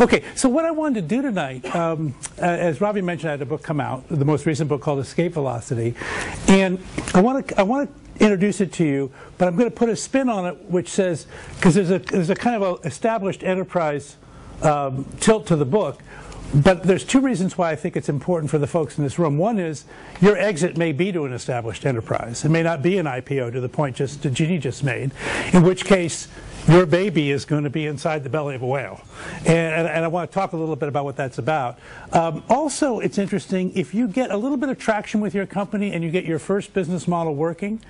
Okay, so what I wanted to do tonight, um, as Ravi mentioned, I had a book come out, the most recent book called Escape Velocity, and I want to I want to introduce it to you, but I'm going to put a spin on it, which says because there's a there's a kind of a established enterprise um, tilt to the book. But there's two reasons why I think it's important for the folks in this room. One is your exit may be to an established enterprise. It may not be an IPO to the point just that just made, in which case your baby is going to be inside the belly of a whale. And, and, and I want to talk a little bit about what that's about. Um, also, it's interesting, if you get a little bit of traction with your company and you get your first business model working,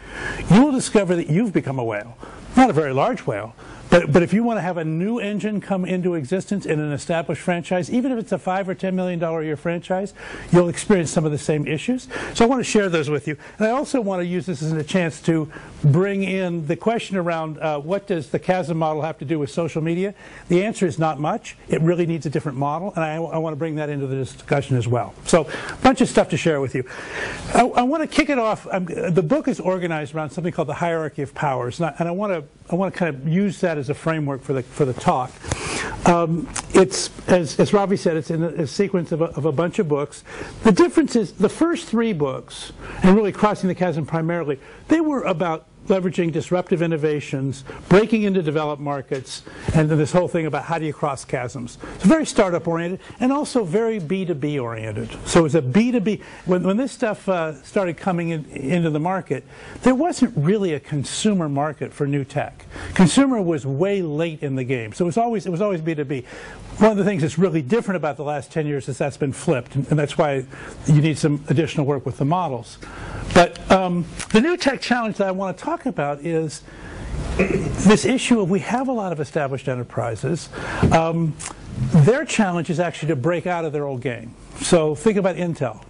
you will discover that you've become a whale. Not a very large whale, but, but if you want to have a new engine come into existence in an established franchise, even if it's a five or ten million dollar a year franchise, you'll experience some of the same issues. So I want to share those with you. And I also want to use this as a chance to bring in the question around uh, what does the chasm model have to do with social media? The answer is not much. It really needs a different model, and I, I want to bring that into the discussion as well. So a bunch of stuff to share with you. I, I want to kick it off. I'm, the book is organized around something called the hierarchy of powers, and I, and I want to I want to kind of use that as a framework for the for the talk. Um, it's as, as Ravi said, it's in a, a sequence of a, of a, bunch of books. The difference is the first three books, and really crossing the chasm primarily, they were about leveraging disruptive innovations, breaking into developed markets, and then this whole thing about how do you cross chasms. It's very startup oriented and also very B2B oriented. So it's a B2B. When, when this stuff uh, started coming in, into the market, there wasn't really a consumer market for new tech. Consumer was way late in the game. So it was always, it was always B2B. One of the things that's really different about the last 10 years is that's been flipped, and that's why you need some additional work with the models. But um, the new tech challenge that I want to talk about is this issue of we have a lot of established enterprises. Um, their challenge is actually to break out of their old game. So think about Intel,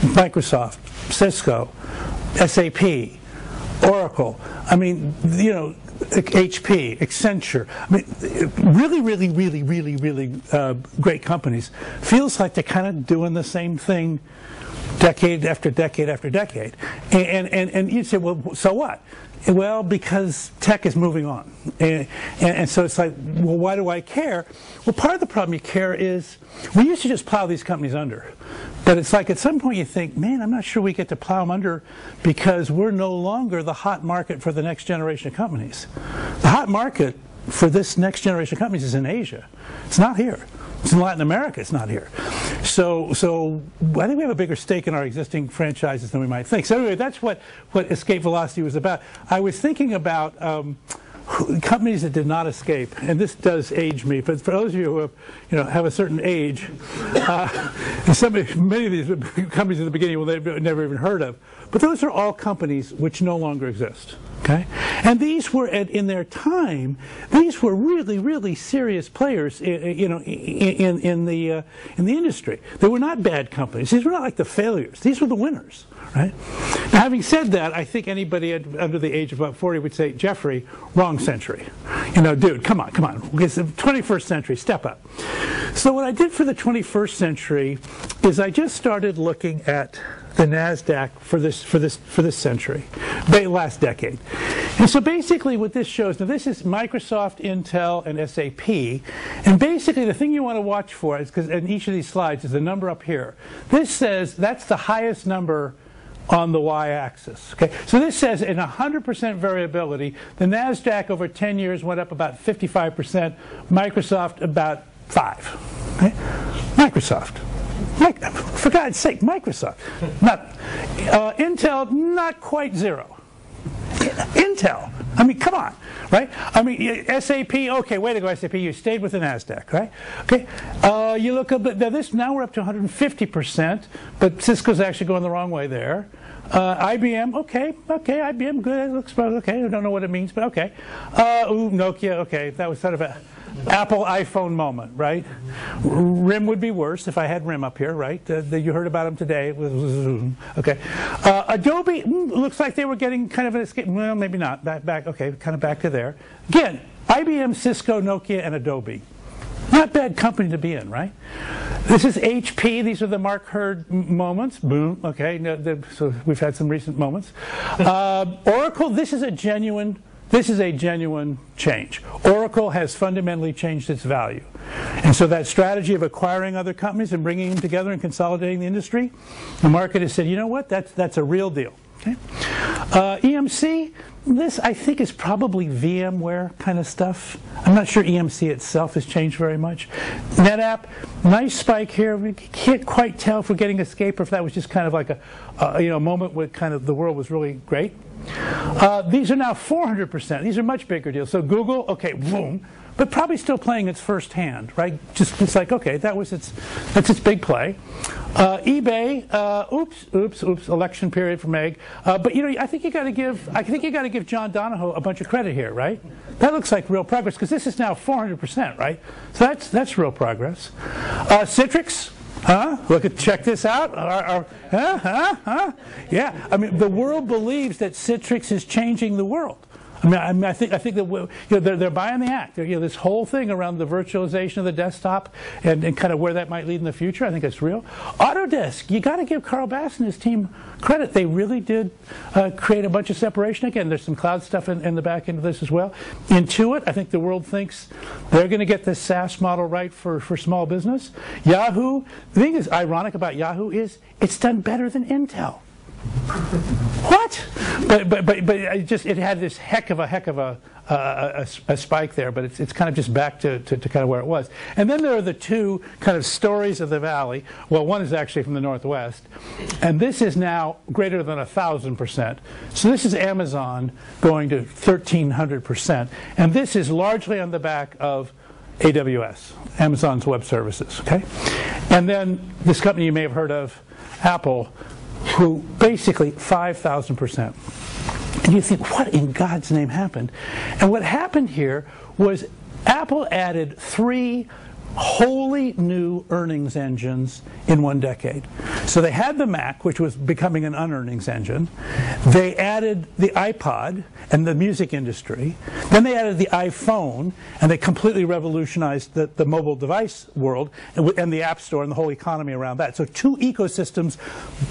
Microsoft, Cisco, SAP, Oracle. I mean, you know, HP, Accenture. I mean, really, really, really, really, really uh, great companies. Feels like they're kind of doing the same thing decade after decade after decade. And, and, and you'd say, well, so what? Well, because tech is moving on. And, and, and, so it's like, well, why do I care? Well, part of the problem you care is we used to just plow these companies under. But it's like at some point you think, man, I'm not sure we get to plow them under because we're no longer the hot market for the next generation of companies. The hot market for this next generation of companies is in Asia. It's not here. It's in Latin America. It's not here. So, so I think we have a bigger stake in our existing franchises than we might think. So anyway, that's what, what Escape Velocity was about. I was thinking about um, companies that did not escape, and this does age me, but for those of you who have, you know, have a certain age, uh, some, many of these companies at the beginning will they've never even heard of, but those are all companies which no longer exist. Okay? And these were, at, in their time, these were really, really serious players, you know, in, in, the, uh, in the industry. They were not bad companies. These were not like the failures. These were the winners, right? Now, having said that, I think anybody under the age of about 40 would say, Geoffrey, wrong century. You know, dude, come on, come on. It's the 21st century, step up. So what I did for the 21st century is I just started looking at the Nasdaq for this for this for this century, last decade. And so basically, what this shows now, this is Microsoft, Intel, and SAP. And basically, the thing you want to watch for is because in each of these slides is the number up here. This says that's the highest number on the y-axis. Okay, so this says in 100% variability, the Nasdaq over 10 years went up about 55%. Microsoft about five. Okay? Microsoft. For God's sake, Microsoft. Not, uh, Intel, not quite zero. Intel. I mean, come on, right? I mean, SAP. Okay, way to go, SAP. You stayed with the Nasdaq, right? Okay. Uh, you look up. Now this. Now we're up to 150 percent, but Cisco's actually going the wrong way there. Uh, IBM, okay, okay, IBM, good, it looks okay. I don't know what it means, but okay. Uh, ooh, Nokia, okay, that was sort of a Apple iPhone moment, right? RIM would be worse if I had RIM up here, right? Uh, you heard about them today. Okay. Uh, Adobe mm, looks like they were getting kind of an escape. Well, maybe not. Back, back. Okay, kind of back to there. Again, IBM, Cisco, Nokia, and Adobe. Not bad company to be in, right? This is HP. These are the Mark Hurd moments. Boom. Okay. No, so we've had some recent moments. Uh, Oracle. This is a genuine. This is a genuine change. Oracle has fundamentally changed its value. And so that strategy of acquiring other companies and bringing them together and consolidating the industry, the market has said, you know what, that's, that's a real deal. Okay? Uh, EMC, this I think is probably VMware kind of stuff. I'm not sure EMC itself has changed very much. NetApp, nice spike here. We can't quite tell if we're getting escape or if that was just kind of like a, a you know moment where kind of the world was really great. Uh, these are now 400%. These are much bigger deals. So Google, okay, boom, but probably still playing its first hand, right? Just it's like okay, that was its that's its big play. Uh, eBay, uh, oops, oops, oops, election period for Meg. Uh, but you know, I think you got to give I think you got to give John Donahoe a bunch of credit here, right? That looks like real progress because this is now 400%, right? So that's that's real progress. Uh, Citrix. Huh? Look at check this out. Huh? Huh? Huh? Yeah. I mean, the world believes that Citrix is changing the world. I mean, I, mean, I think I think that you know, they're, they're buying the act. They're, you know, this whole thing around the virtualization of the desktop and, and kind of where that might lead in the future. I think it's real. Autodesk, you got to give Carl Bass and his team credit. They really did uh, create a bunch of separation. Again, there's some cloud stuff in, in, the back end of this as well. Intuit, I think the world thinks they're going to get this SaaS model right for, for small business. Yahoo, the thing is ironic about Yahoo is it's done better than Intel. What? But but but but it just it had this heck of a heck of a a, a, spike there, but it's it's kind of just back to, to, to kind of where it was. And then there are the two kind of stories of the valley. Well, one is actually from the northwest, and this is now greater than a thousand percent. So this is Amazon going to thirteen hundred percent, and this is largely on the back of AWS, Amazon's Web Services. Okay, and then this company you may have heard of, Apple who basically 5,000%. And you think, what in God's name happened? And what happened here was Apple added three wholly new earnings engines in one decade. So they had the Mac, which was becoming an unearnings engine. They added the iPod and the music industry. Then they added the iPhone, and they completely revolutionized the, the mobile device world and, and the App Store and the whole economy around that. So two ecosystems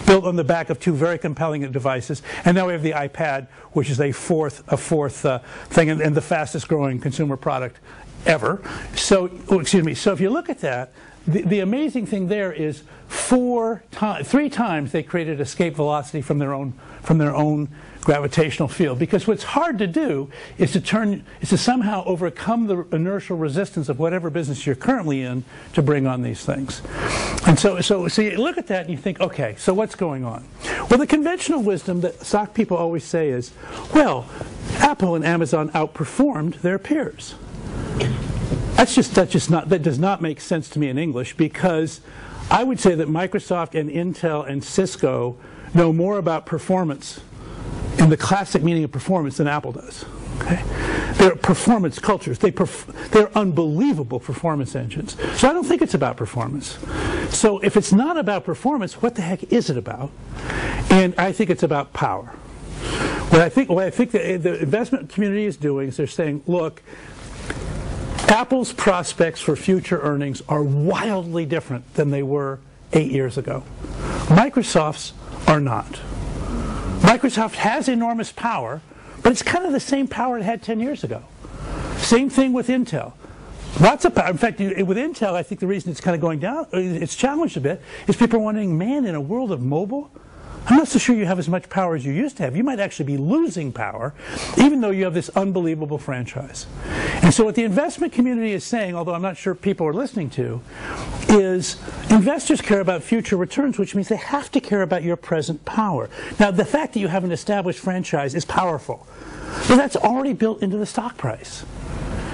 built on the back of two very compelling devices. And now we have the iPad, which is a fourth, a fourth uh, thing, and, and the fastest growing consumer product ever. So, oh, excuse me. So if you look at that, the, the amazing thing there is four times, three times they created escape velocity from their own from their own gravitational field. Because what's hard to do is to turn is to somehow overcome the inertial resistance of whatever business you're currently in to bring on these things. And so, so, so you look at that and you think, okay, so what's going on? Well, the conventional wisdom that stock people always say is, well, Apple and Amazon outperformed their peers. That's just that's just not that does not make sense to me in English because I would say that Microsoft and Intel and Cisco know more about performance in the classic meaning of performance than Apple does. Okay? They're performance cultures. They perf- they're unbelievable performance engines. So I don't think it's about performance. So if it's not about performance, what the heck is it about? And I think it's about power. What I think, what I think the, the investment community is doing is they're saying, look, Apple's prospects for future earnings are wildly different than they were eight years ago. Microsoft's are not. Microsoft has enormous power, but it's kind of the same power it had 10 years ago. Same thing with Intel. Lots of power. In fact, with Intel, I think the reason it's kind of going down, it's challenged a bit, is people are wondering, man, in a world of mobile, I'm not so sure you have as much power as you used to have. You might actually be losing power, even though you have this unbelievable franchise. And so, what the investment community is saying, although I'm not sure people are listening to, is investors care about future returns, which means they have to care about your present power. Now, the fact that you have an established franchise is powerful, but that's already built into the stock price.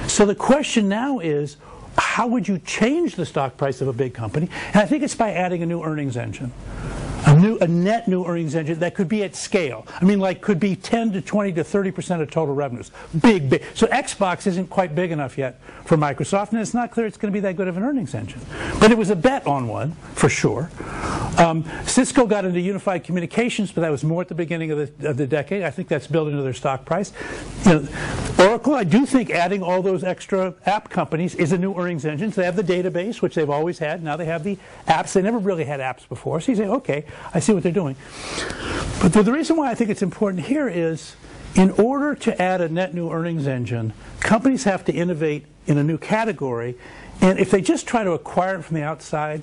So, the question now is, how would you change the stock price of a big company? And I think it's by adding a new earnings engine a new a net new earnings engine that could be at scale. I mean, like could be 10 to 20 to 30 percent of total revenues. Big, big. So Xbox isn't quite big enough yet for Microsoft, and it's not clear it's going to be that good of an earnings engine. But it was a bet on one for sure. Um, Cisco got into unified communications, but that was more at the beginning of the, of the decade. I think that's built into their stock price. You know, Oracle I do think adding all those extra app companies is a new earnings engine. So they have the database, which they've always had. Now they have the apps. They never really had apps before. So you say, okay, I see what they're doing. But the, the reason why I think it's important here is in order to add a net new earnings engine, companies have to innovate in a new category. And if they just try to acquire it from the outside,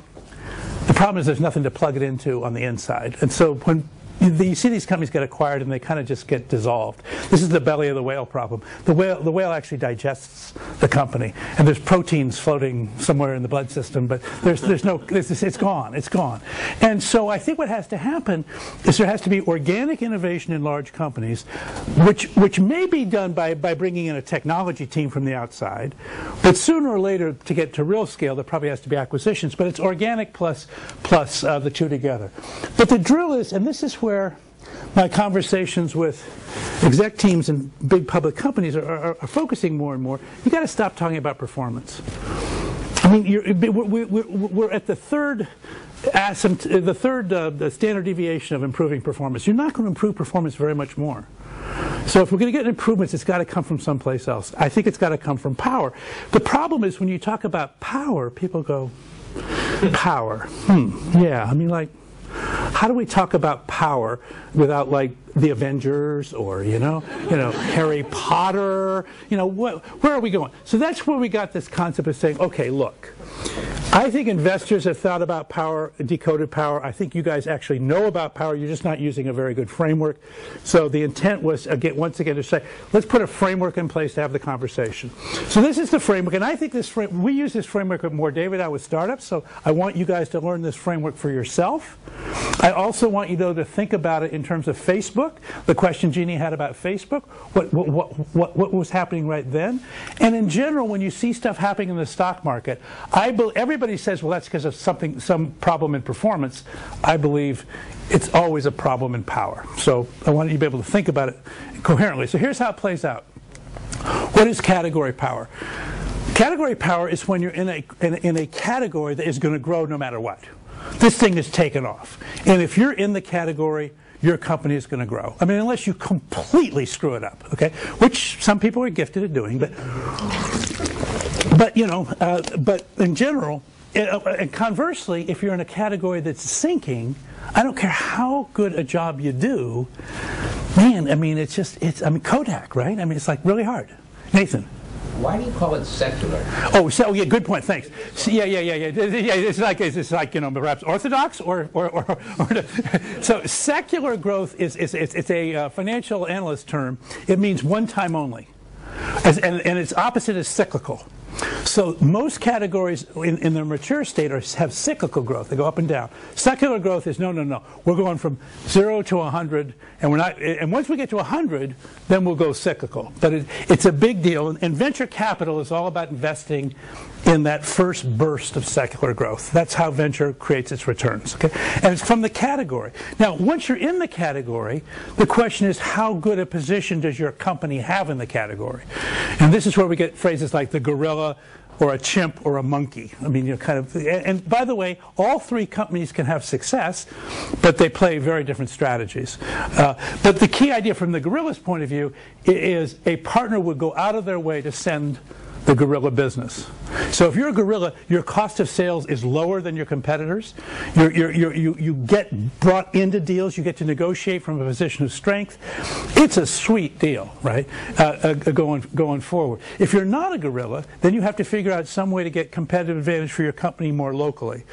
the problem is there's nothing to plug it into on the inside. And so when you see these companies get acquired and they kind of just get dissolved. This is the belly of the whale problem. The whale, the whale actually digests the company, and there's proteins floating somewhere in the blood system, but there's, there's no, it's, it's gone, it's gone. And so I think what has to happen is there has to be organic innovation in large companies, which, which may be done by, by bringing in a technology team from the outside, but sooner or later, to get to real scale, there probably has to be acquisitions, but it's organic plus, plus uh, the two together. But the drill is, and this is where my conversations with exec teams in big public companies are, are, are focusing more and more. You got to stop talking about performance. I mean, we're, we're, we're, at the third the third uh, the standard deviation of improving performance. You're not going to improve performance very much more. So if we're going to get improvements, it's got to come from someplace else. I think it's got to come from power. The problem is when you talk about power, people go, power. Hmm, yeah. I mean, like, how do we talk about power without like the Avengers or you know, you know Harry Potter? You know, wh- where are we going? So that's where we got this concept of saying, okay, look, I think investors have thought about power, decoded power. I think you guys actually know about power. You're just not using a very good framework. So the intent was, again, once again, to say, let's put a framework in place to have the conversation. So this is the framework, and I think this we use this framework more, David, with startups. So I want you guys to learn this framework for yourself. I also want you, though, to think about it in terms of Facebook. The question Jeannie had about Facebook, what, what, what, what was happening right then. And in general, when you see stuff happening in the stock market, I everybody everybody says, well, that's because of something, some problem in performance. I believe it's always a problem in power. So I want you to be able to think about it coherently. So here's how it plays out. What is category power? Category power is when you're in a, in, in a category that is going to grow no matter what. This thing is taken off. And if you're in the category, your company is going to grow. I mean, unless you completely screw it up, okay? Which some people are gifted at doing, but but you know, uh, but in general, and conversely, if you're in a category that's sinking, I don't care how good a job you do, man, I mean, it's just, it's, I mean, Kodak, right? I mean, it's like really hard. Nathan. Why do you call it secular? Oh, so yeah, good point. Thanks. So, yeah, yeah, yeah, yeah. Yeah, it's like it's like you know perhaps orthodox or or or. or so secular growth is is it's, it's a uh, financial analyst term. It means one time only, As, and and its opposite is cyclical. So most categories in, in, their mature state are, have cyclical growth. They go up and down. Secular growth is no, no, no. We're going from zero to 100, and we're not. And once we get to 100, then we'll go cyclical. But it, it's a big deal. And venture capital is all about investing in that first burst of secular growth. That's how venture creates its returns. Okay, and it's from the category. Now, once you're in the category, the question is how good a position does your company have in the category? And this is where we get phrases like the gorilla or a chimp or a monkey. I mean, you know, kind of. And by the way, all three companies can have success, but they play very different strategies. Uh, but the key idea from the gorilla's point of view is a partner would go out of their way to send the gorilla business. So if you're a gorilla, your cost of sales is lower than your competitors. You're, you're, you're, you you get brought into deals. You get to negotiate from a position of strength. It's a sweet deal, right? Uh, uh, going going forward. If you're not a gorilla, then you have to figure out some way to get competitive advantage for your company more locally.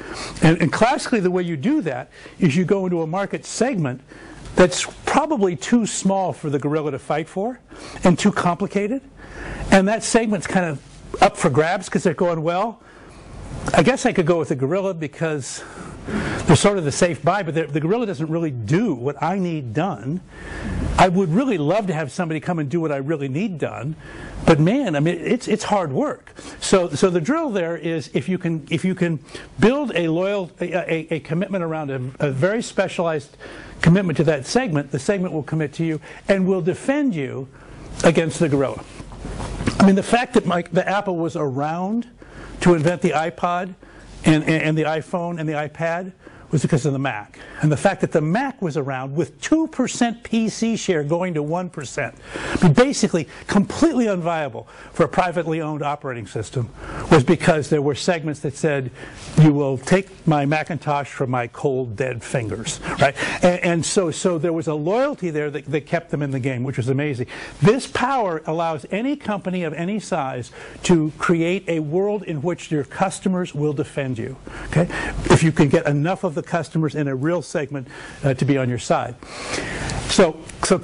And, and classically, the way you do that is you go into a market segment that's probably too small for the gorilla to fight for and too complicated. And that segment's kind of up for grabs because they're going well. I guess I could go with the gorilla because they're sort of the safe buy, but the gorilla doesn't really do what I need done. I would really love to have somebody come and do what I really need done, but man, I mean, it's it's hard work. So so the drill there is if you can if you can build a loyal a, a, a commitment around a, a very specialized commitment to that segment, the segment will commit to you and will defend you against the gorilla. I mean, the fact that Mike, the Apple was around to invent the iPod and, and, and the iPhone and the iPad was because of the Mac. And the fact that the Mac was around with 2% PC share going to 1%. I mean, basically, completely unviable for a privately owned operating system was because there were segments that said, you will take my Macintosh from my cold, dead fingers, right? And, and so, so there was a loyalty there that, that kept them in the game, which was amazing. This power allows any company of any size to create a world in which your customers will defend you. Okay? If you can get enough of the customers in a real segment uh, to be on your side. So, so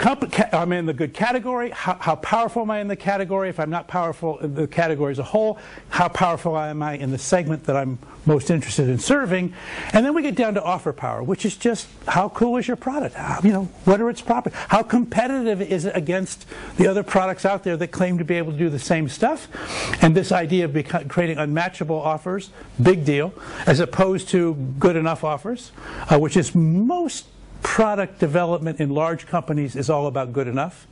I'm in the good category. How, how, powerful am I in the category? If I'm not powerful in the category as a whole, how powerful am I in the segment that I'm most interested in serving? And then we get down to offer power, which is just how cool is your product? How, you know, what are its properties? How competitive is it against the other products out there that claim to be able to do the same stuff? And this idea of creating unmatchable offers, big deal, as opposed to good enough offers, uh, which is most product development in large companies is all about good enough,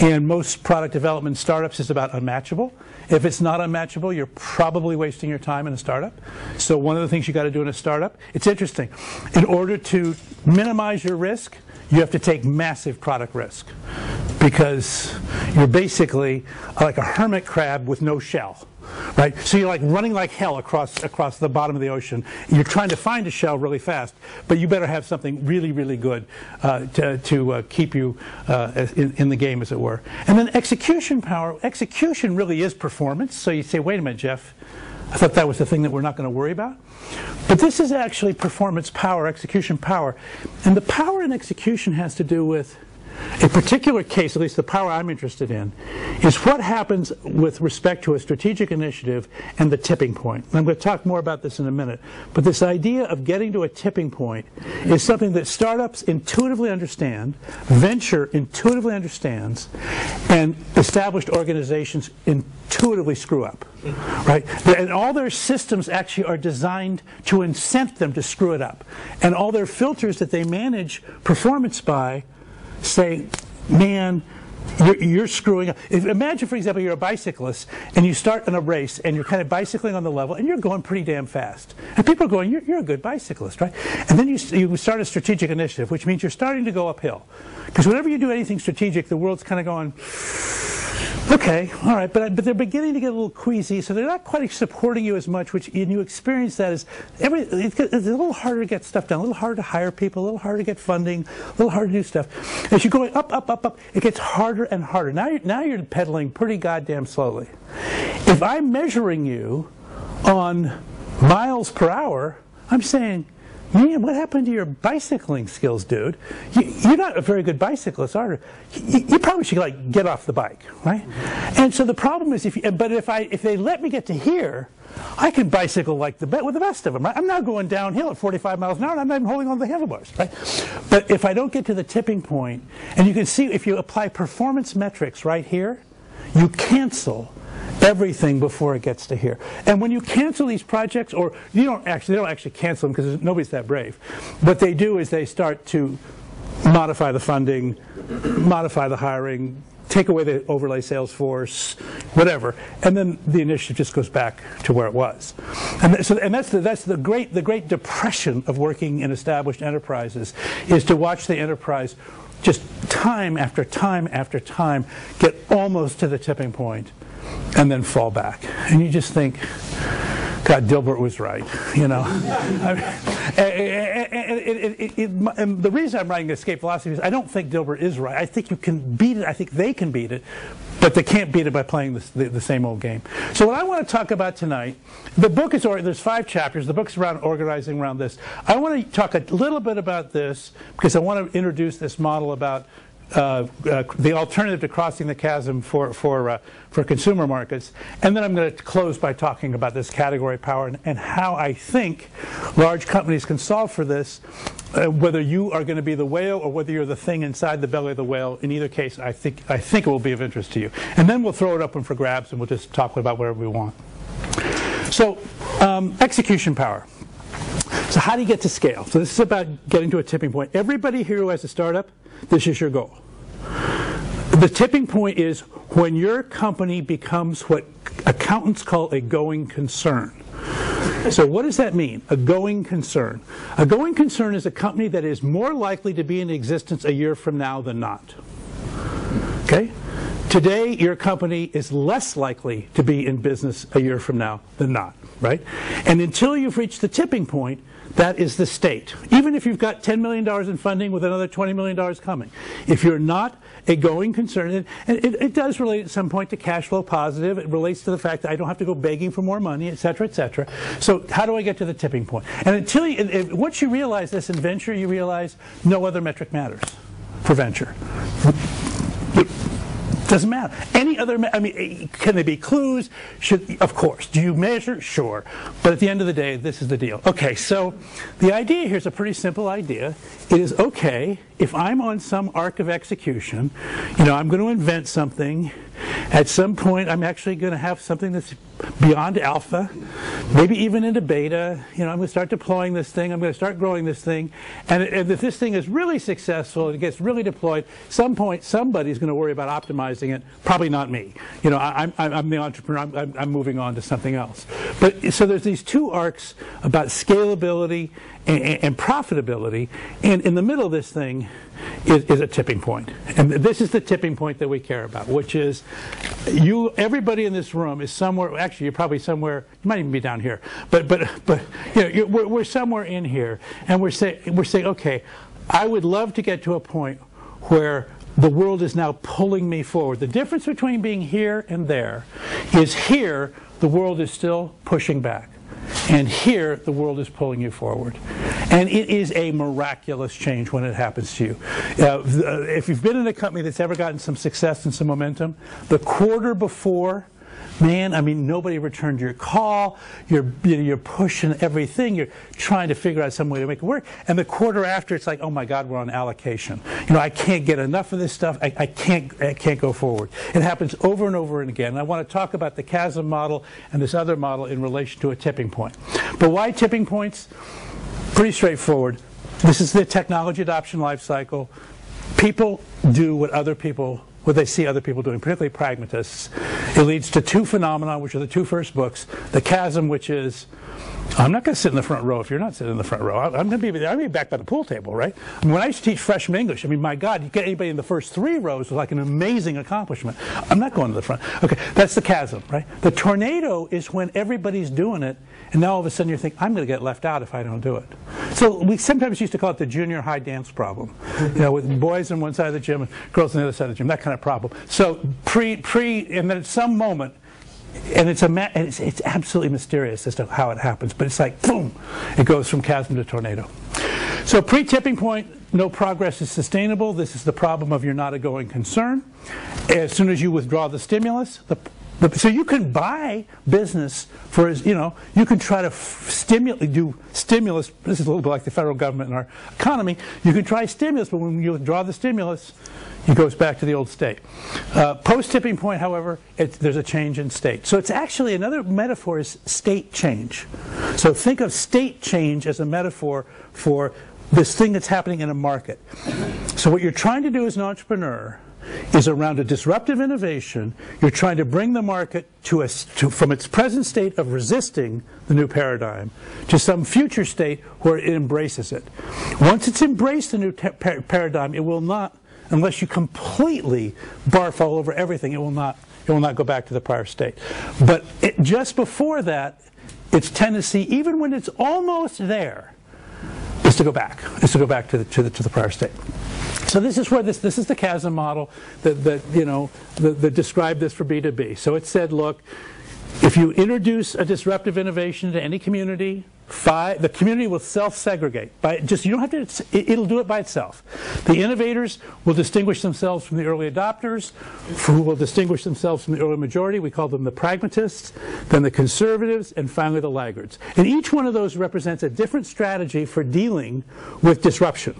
and most product development startups is about unmatchable. If it's not unmatchable, you're probably wasting your time in a startup. So one of the things you got to do in a startup, it's interesting. In order to minimize your risk, you have to take massive product risk because you're basically like a hermit crab with no shell right? So you're like running like hell across across the bottom of the ocean. You're trying to find a shell really fast, but you better have something really, really good uh, to, to uh, keep you uh, in, in, the game, as it were. And then execution power. Execution really is performance. So you say, wait a minute, Jeff. I thought that was the thing that we're not going to worry about. But this is actually performance power, execution power. And the power in execution has to do with a particular case, at least the power I'm interested in, is what happens with respect to a strategic initiative and the tipping point. And I'm going to talk more about this in a minute. But this idea of getting to a tipping point is something that startups intuitively understand, venture intuitively understands, and established organizations intuitively screw up. Right? And all their systems actually are designed to incent them to screw it up. And all their filters that they manage performance by say, man, you're, you're, screwing up. If, imagine, for example, you're a bicyclist and you start in a race and you're kind of bicycling on the level and you're going pretty damn fast. And people are going, you're, you're a good bicyclist, right? And then you, you start a strategic initiative, which means you're starting to go uphill. Because whenever you do anything strategic, the world's kind of going, Okay, all right, but but they're beginning to get a little queasy, so they're not quite supporting you as much. Which and you experience that as every it's, a little harder to get stuff done, a little harder to hire people, a little harder to get funding, a little harder to do stuff. As you're going up, up, up, up, it gets harder and harder. Now you're now you're pedaling pretty goddamn slowly. If I'm measuring you on miles per hour, I'm saying Man, what happened to your bicycling skills, dude? You, are not a very good bicyclist, are you? You probably should like get off the bike, right? And so the problem is, if you, but if I if they let me get to here, I can bicycle like the with the best of them. Right? I'm now going downhill at 45 miles an hour, and I'm not even holding on to the handlebars, right? But if I don't get to the tipping point, and you can see if you apply performance metrics right here, you cancel everything before it gets to here. And when you cancel these projects, or you don't actually, they don't actually cancel them because nobody's that brave. What they do is they start to modify the funding, modify the hiring, take away the overlay sales force, whatever, and then the initiative just goes back to where it was. And, so, and that's the, that's the great the great depression of working in established enterprises is to watch the enterprise just time after time after time get almost to the tipping point and then fall back. And you just think, God, Dilbert was right, you know. and, the reason I'm writing Escape Velocity is I don't think Dilbert is right. I think you can beat it. I think they can beat it, but they can't beat it by playing the, the, the same old game. So what I want to talk about tonight, the book is, there's five chapters. The book's around organizing around this. I want to talk a little bit about this because I want to introduce this model about uh, uh, the alternative to crossing the chasm for for uh, for consumer markets, and then I'm going to close by talking about this category power and, and how I think large companies can solve for this. Uh, whether you are going to be the whale or whether you're the thing inside the belly of the whale, in either case, I think I think it will be of interest to you. And then we'll throw it open for grabs, and we'll just talk about whatever we want. So, um, execution power. So how do you get to scale? So this is about getting to a tipping point. Everybody here who has a startup this is your goal. The tipping point is when your company becomes what accountants call a going concern. So what does that mean? A going concern. A going concern is a company that is more likely to be in existence a year from now than not. Okay? Today, your company is less likely to be in business a year from now than not, right? And until you've reached the tipping point, that is the state. Even if you've got $10 million in funding with another $20 million coming. If you're not a going concern, and it, it, does relate at some point to cash flow positive, it relates to the fact that I don't have to go begging for more money, et cetera, et cetera. So how do I get to the tipping point? And until you, once you realize this in venture, you realize no other metric matters for venture. Doesn't matter. Any other, I mean, eh, can they be clues? Should, of course. Do you measure? Sure. But at the end of the day, this is the deal. Okay, so the idea here is a pretty simple idea. It is okay if I'm on some arc of execution, you know, I'm going to invent something. At some point, I'm actually going to have something that's beyond alpha, maybe even into beta. You know, I'm going to start deploying this thing. I'm going to start growing this thing. And, if this thing is really successful, and it gets really deployed, some point somebody's going to worry about optimizing it. Probably not me. You know, I, am I'm the entrepreneur. I'm, I'm moving on to something else. But so there's these two arcs about scalability and, and profitability. And in the middle of this thing is, is, a tipping point. And this is the tipping point that we care about, which is you, everybody in this room is somewhere, actually you're probably somewhere, you might even be down here, but, but, but you know, we're, we're somewhere in here and we're, say, we're saying, okay, I would love to get to a point where the world is now pulling me forward. The difference between being here and there is here, the world is still pushing back. And here, the world is pulling you forward. And it is a miraculous change when it happens to you. Uh, if you've been in a company that's ever gotten some success and some momentum, the quarter before man, I mean, nobody returned your call. You're, you're pushing everything. You're trying to figure out some way to make it work. And the quarter after, it's like, oh my God, we're on allocation. You know, I can't get enough of this stuff. I, I can't, I can't go forward. It happens over and over and again. And I want to talk about the chasm model and this other model in relation to a tipping point. But why tipping points? Pretty straightforward. This is the technology adoption life cycle. People do what other people what they see other people doing, particularly pragmatists. It leads to two phenomena, which are the two first books. The chasm, which is, I'm not going to sit in the front row if you're not sitting in the front row. I'm going to be, I'm be back by the pool table, right? When I used to teach freshman English, I mean, my God, you get anybody in the first three rows was like an amazing accomplishment. I'm not going to the front. Okay, that's the chasm, right? The tornado is when everybody's doing it, and now all of a sudden you think, I'm going to get left out if I don't do it. So we sometimes used to call it the junior high dance problem, you know, with boys on one side of the gym and girls on the other side of the gym, that kind of problem. So pre, pre, and then at some moment, and it's a it's, it's absolutely mysterious as to how it happens, but it's like boom, it goes from chasm to tornado. So pre-tipping point, no progress is sustainable. This is the problem of you're not a going concern. As soon as you withdraw the stimulus, the so you can buy business for, you know, you can try to stimulate, do stimulus. This is a little bit like the federal government in our economy. You can try stimulus, but when you withdraw the stimulus, it goes back to the old state. Uh, Post tipping point, however, there's a change in state. So it's actually another metaphor is state change. So think of state change as a metaphor for this thing that's happening in a market. So what you're trying to do as an entrepreneur is around a disruptive innovation. You're trying to bring the market to a, to, from its present state of resisting the new paradigm to some future state where it embraces it. Once it's embraced the new par paradigm, it will not, unless you completely barf all over everything, it will not, it will not go back to the prior state. But it, just before that, its tendency, even when it's almost there, is to go back, is to go back to the, to the, to the prior state. So this is where this, this is the chasm model that, that you know, that, that described this for B2B. So it said, look, if you introduce a disruptive innovation to any community, Five, the community will self-segregate. By just you don't have to. It'll do it by itself. The innovators will distinguish themselves from the early adopters, who will distinguish themselves from the early majority. We call them the pragmatists. Then the conservatives, and finally the laggards. And each one of those represents a different strategy for dealing with disruption.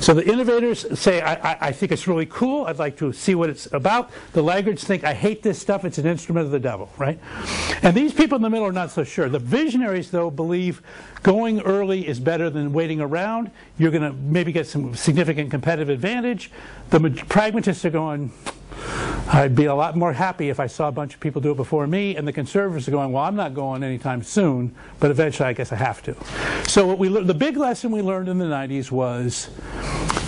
So the innovators say, I, I, I think it's really cool. I'd like to see what it's about. The laggards think, I hate this stuff. It's an instrument of the devil, right? And these people in the middle are not so sure. The visionaries, though, believe believe going early is better than waiting around. You're going to maybe get some significant competitive advantage. The pragmatists are going, I'd be a lot more happy if I saw a bunch of people do it before me, and the conservatives are going, well, I'm not going anytime soon, but eventually I guess I have to. So what we the big lesson we learned in the 90s was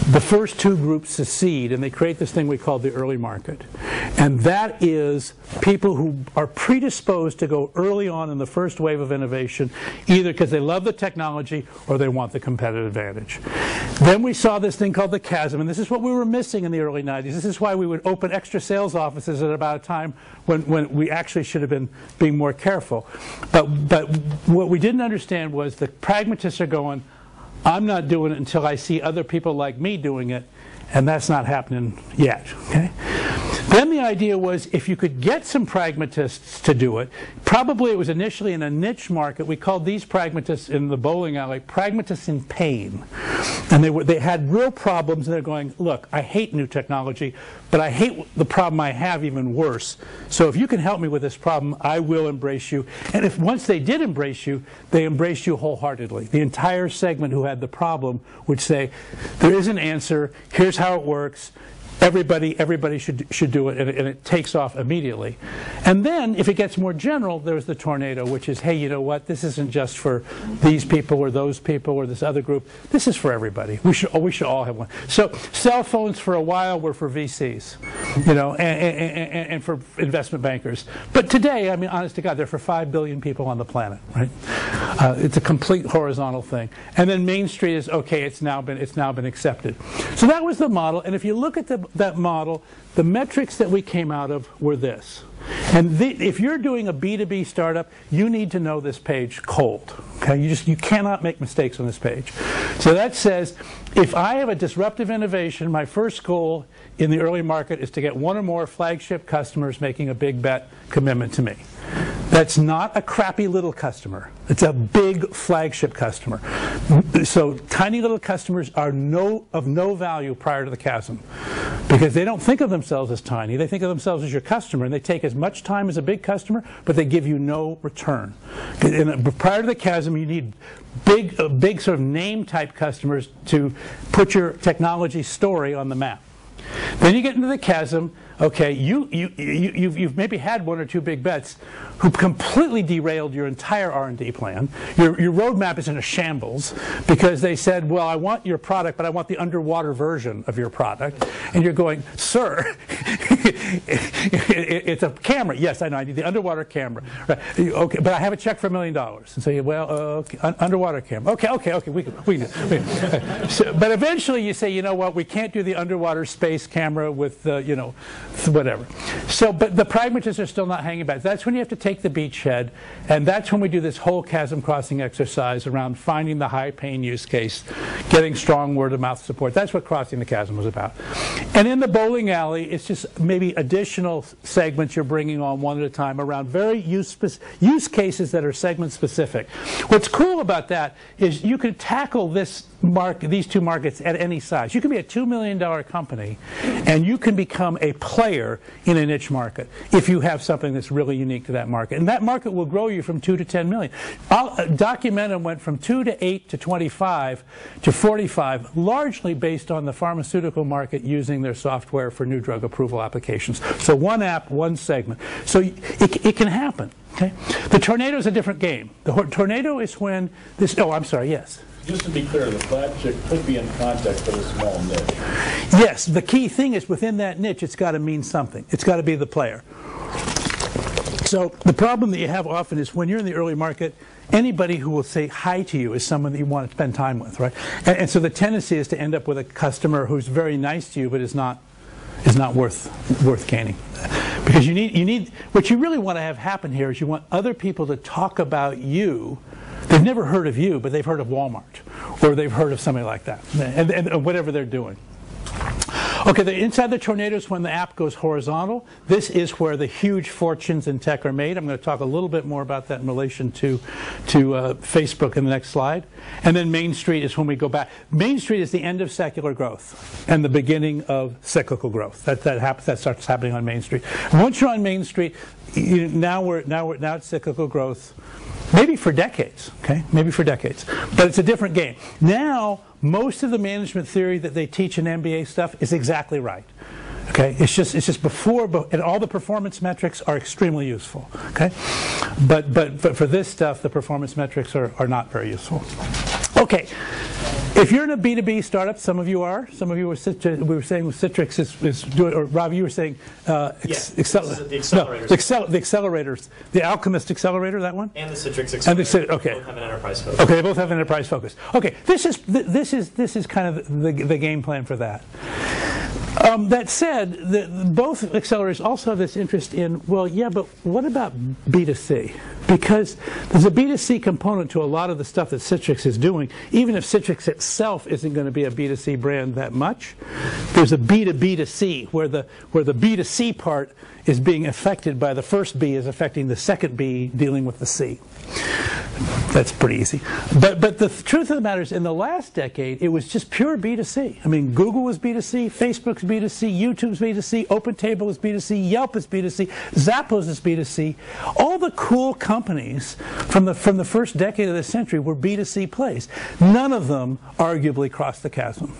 the first two groups secede and they create this thing we call the early market. And that is people who are predisposed to go early on in the first wave of innovation, either because they love the technology or they want the competitive advantage. Then we saw this thing called the chasm, and this is what we were missing in the early 90s. This is why we would open extra sales offices at about a time when, when we actually should have been being more careful. But, but what we didn't understand was the pragmatists are going, I'm not doing it until I see other people like me doing it, and that's not happening yet. Okay? Then the idea was if you could get some pragmatists to do it, probably it was initially in a niche market. We called these pragmatists in the bowling alley pragmatists in pain. And they, were, they had real problems, and they're going, Look, I hate new technology, but I hate the problem I have even worse. So if you can help me with this problem, I will embrace you. And if once they did embrace you, they embraced you wholeheartedly. The entire segment who had the problem would say, There is an answer, here's how it works everybody everybody should should do it and, it and, it takes off immediately. And then if it gets more general there's the tornado which is hey you know what? This isn't just for these people or those people or this other group. This is for everybody. We should we should all have one. So cell phones for a while were for VCs you know and, and, and for investment bankers. But today I mean honest to God they're for 5 billion people on the planet right? Uh, it's a complete horizontal thing. And then Main Street is okay it's now been it's now been accepted. So that was the model. And if you look at the that model, the metrics that we came out of were this. And the, if you're doing a B2B startup, you need to know this page cold. Okay, you just you cannot make mistakes on this page. So that says, if I have a disruptive innovation, my first goal in the early market is to get one or more flagship customers making a big bet commitment to me. That's not a crappy little customer. It's a big flagship customer. So tiny little customers are no, of no value prior to the chasm because they don't think of themselves as tiny. They think of themselves as your customer and they take as much time as a big customer, but they give you no return. And prior to the chasm, you need big, big sort of name type customers to put your technology story on the map. Then you get into the chasm. Okay, you, you, you, you've, you've maybe had one or two big bets who completely derailed your entire R&D plan. Your, your roadmap is in a shambles because they said, well, I want your product, but I want the underwater version of your product. And you're going, sir, it's a camera. Yes, I know, I need the underwater camera. Right. Okay, but I have a check for a million dollars. And so you, well, okay, underwater camera. Okay, okay, okay, we can, we can. We can. So, but eventually you say, you know what, we can't do the underwater space camera with, uh, you know, whatever. So, but the pragmatists are still not hanging back. That's when you have to take the beachhead, and that's when we do this whole chasm crossing exercise around finding the high pain use case, getting strong word of mouth support. That's what crossing the chasm was about. And in the bowling alley, it's just maybe additional segments you're bringing on one at a time around very use, use cases that are segment specific. What's cool about that is you can tackle this these two markets at any size. You can be a $2 million company and you can become a player in a niche market if you have something that's really unique to that market. And that market will grow you from 2 to 10 million. Uh, Documentum went from 2 to 8 to 25 to 45, largely based on the pharmaceutical market using their software for new drug approval applications. So one app, one segment. So it, it can happen. Okay? The tornado is a different game. The tornado is when this, oh, I'm sorry, yes. Just to be clear, the flagship could be in context of a small niche. Yes, the key thing is within that niche, it's got to mean something. It's got to be the player. So the problem that you have often is when you're in the early market, anybody who will say hi to you is someone that you want to spend time with, right? And, and, so the tendency is to end up with a customer who's very nice to you, but is not is not worth worth gaining, because you need you need what you really want to have happen here is you want other people to talk about you They've never heard of you, but they've heard of Walmart, or they've heard of somebody like that, and, and whatever they're doing. Okay, the, inside the tornadoes, when the app goes horizontal, this is where the huge fortunes in tech are made. I'm going to talk a little bit more about that in relation to, to uh, Facebook in the next slide. And then Main Street is when we go back. Main Street is the end of secular growth and the beginning of cyclical growth. That, that, happens, that starts happening on Main Street. Once you're on Main Street, you, now, we're, now, we're, now it's cyclical growth maybe for decades, okay? Maybe for decades. But it's a different game. Now, most of the management theory that they teach in MBA stuff is exactly right. Okay, it's just it's just before, and all the performance metrics are extremely useful. Okay, but but but for this stuff, the performance metrics are, are not very useful. Okay, if you're in a B2B startup, some of you are. Some of you were, we were saying Citrix is, is doing, or Rob, you were saying uh, ex- Yeah, accel- this is the no, accelerators. the, accel- the accelerators, the Alchemist accelerator, that one. And the Citrix And the Accelerator. Cit- okay. Both have an enterprise focus. Okay, they both have an enterprise focus. Okay, this is this is this is kind of the, the game plan for that. Um, that said, the, both accelerators also have this interest in well, yeah, but what about B2C? Because there's a B2C component to a lot of the stuff that Citrix is doing. Even if Citrix itself isn't going to be a B2C brand that much, there's a B2B2C where the where the B2C part is being affected by the first B is affecting the second B dealing with the C. That's pretty easy. But but the truth of the matter is, in the last decade, it was just pure B2C. I mean, Google was B2C, Facebook's B2C, YouTube's B2C, OpenTable is B2C, Yelp is B2C, Zappos is B2C. All the cool companies from the from the first decade of the century were B2C plays. None of them arguably crossed the chasm.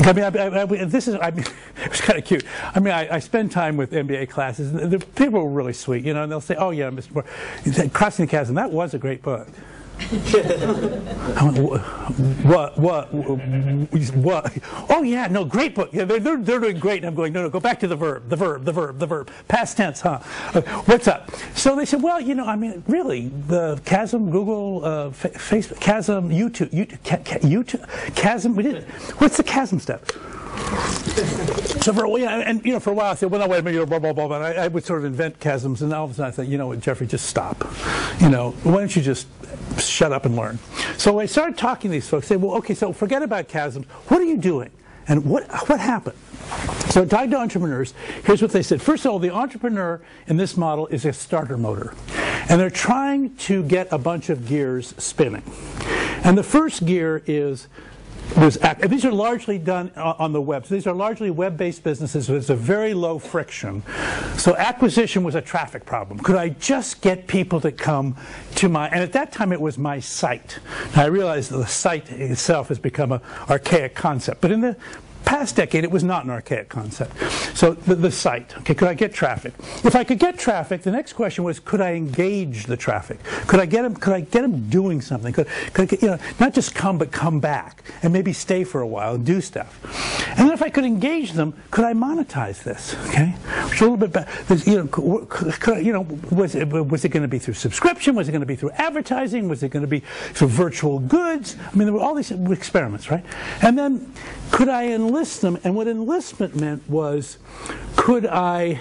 I mean, I, I, I, this is, I mean, it was kind of cute. I mean, I, spend time with MBA classes, and the people are really sweet, you know, and they'll say, oh, yeah, Mr. Moore, Crossing the Chasm, that was a great book. I went, what, what, what? Oh, yeah, no, great book. Yeah, they're, they're, they're doing great. And I'm going, no, no, go back to the verb, the verb, the verb, the verb. Past tense, huh? Uh, What's up? So they said, well, you know, I mean, really, the Chasm, Google, uh, Fa- Facebook, Chasm, YouTube, YouTube, Ca- Ca- YouTube, Chasm, we did, what's the Chasm step? So for a while, and you know, for a while I said, well, no, wait a minute, blah blah blah. blah. And I, I would sort of invent chasms, and all of a sudden I thought, you know what, Geoffrey, just stop. You know, why don't you just shut up and learn? So I started talking to these folks. Say, well, okay, so forget about chasms. What are you doing? And what what happened? So talking to entrepreneurs, here's what they said. First of all, the entrepreneur in this model is a starter motor. And they're trying to get a bunch of gears spinning. And the first gear is these are largely done on the web. So these are largely web-based businesses with a very low friction. So acquisition was a traffic problem. Could I just get people to come to my? And at that time, it was my site. Now, I realize that the site itself has become an archaic concept, but in the past decade, it was not an archaic concept. So the, the site, okay, could I get traffic? If I could get traffic, the next question was, could I engage the traffic? Could I get them? Could I get them doing something? Could, could I you know, not just come, but come back and maybe stay for a while and do stuff. And then if I could engage them, could I monetize this? Okay, which a little bit better. You know, could, could, you know, was it was it going to be through subscription? Was it going to be through advertising? Was it going to be through virtual goods? I mean, there were all these experiments, right? And then could I enlist them? And what enlistment meant was, could I,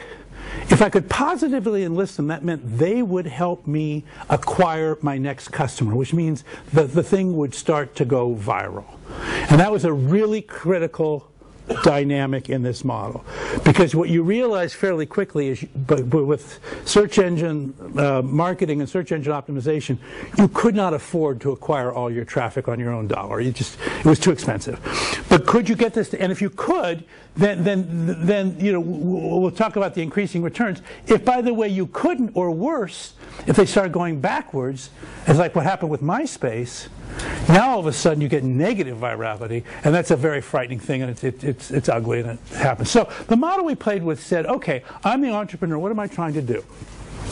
if I could positively enlist them, that meant they would help me acquire my next customer, which means that the thing would start to go viral. And that was a really critical dynamic in this model. Because what you realize fairly quickly is, but, but with search engine uh, marketing and search engine optimization, you could not afford to acquire all your traffic on your own dollar. You just, it was too expensive. But could you get this? To, and if you could, then, then, then you know, we'll talk about the increasing returns. If, by the way, you couldn't, or worse, if they started going backwards, as like what happened with MySpace, now all of a sudden you get negative virality, and that's a very frightening thing, and it's, it, it's, it's ugly, and it happens. So the model we played with said, okay, I'm the entrepreneur. What am I trying to do?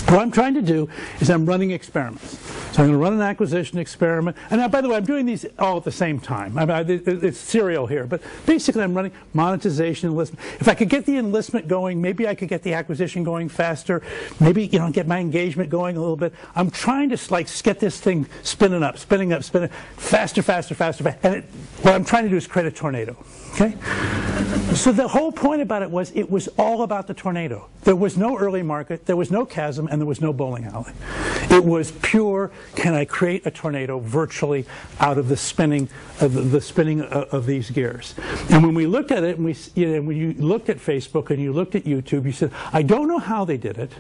What I'm trying to do is I'm running experiments. So I'm going to run an acquisition experiment. And now, by the way, I'm doing these all at the same time. I mean, it's serial here. But basically, I'm running monetization, enlistment. If I could get the enlistment going, maybe I could get the acquisition going faster. Maybe, you know, get my engagement going a little bit. I'm trying to, like, get this thing spinning up, spinning up, spinning faster, faster, faster. faster. And it, what I'm trying to do is create a tornado. Okay? So the whole point about it was it was all about the tornado. There was no early market, there was no chasm, and there was no bowling alley. It was pure. Can I create a tornado virtually out of the spinning of the, spinning of, of these gears? And when we looked at it, and we you know, when you looked at Facebook and you looked at YouTube, you said, I don't know how they did it,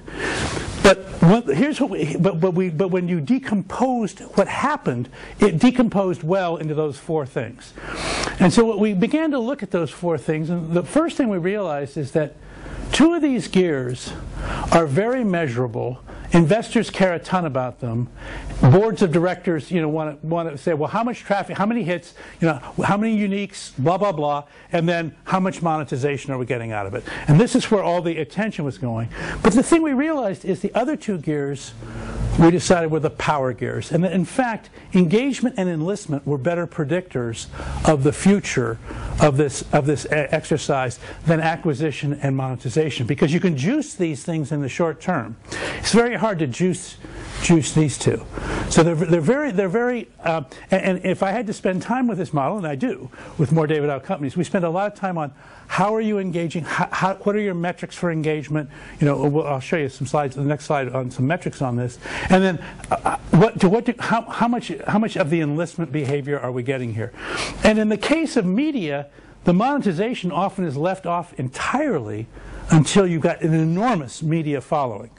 but what, here's what we, but, but we but when you decomposed what happened, it decomposed well into those four things. And so we began to look at those four things, and the first thing we realized is that two of these gears are very measurable investors care a ton about them. Boards of directors, you know, want to want to say, well, how much traffic, how many hits, you know, how many uniques, blah blah blah, and then how much monetization are we getting out of it? And this is where all the attention was going. But the thing we realized is the other two gears we decided were the power gears. And in fact, engagement and enlistment were better predictors of the future of this, of this exercise than acquisition and monetization because you can juice these things in the short term. It's very hard to juice juice these two. So they're, they're very, they're very, uh, and, if I had to spend time with this model, and I do with Mohr Davidow companies, we spend a lot of time on how are you engaging, how, how, what are your metrics for engagement, you know, we'll, I'll show you some slides, the next slide on some metrics on this, and then uh, what, to what do, how, how, much, how much of the enlistment behavior are we getting here? And in the case of media, the monetization often is left off entirely until you've got an enormous media following.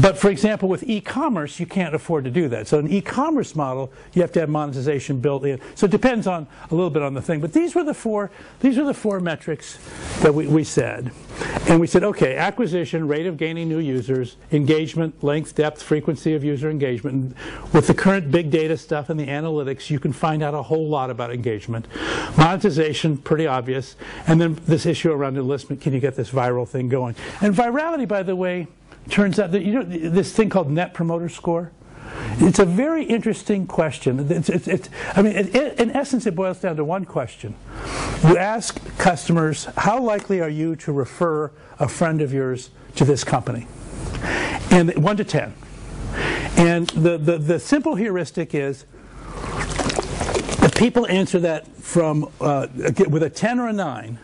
But for example, with e-commerce, you can't afford to do that. So an e-commerce model, you have to have monetization built in. So it depends on a little bit on the thing. But these were the four, these were the four metrics that we, we said. And we said, okay, acquisition, rate of gaining new users, engagement, length, depth, frequency of user engagement. And with the current big data stuff and the analytics, you can find out a whole lot about engagement. Monetization, pretty obvious. And then this issue around enlistment, can you get this viral thing going? And virality, by the way, turns out that you know this thing called net promoter score? It's a very interesting question. It's, it's, it's, i mean it, it, in essence it boils down to one question. You ask customers how likely are you to refer a friend of yours to this company? And 1 to 10 and the, the, the simple heuristic is if people answer that from uh, with a 10 or a 9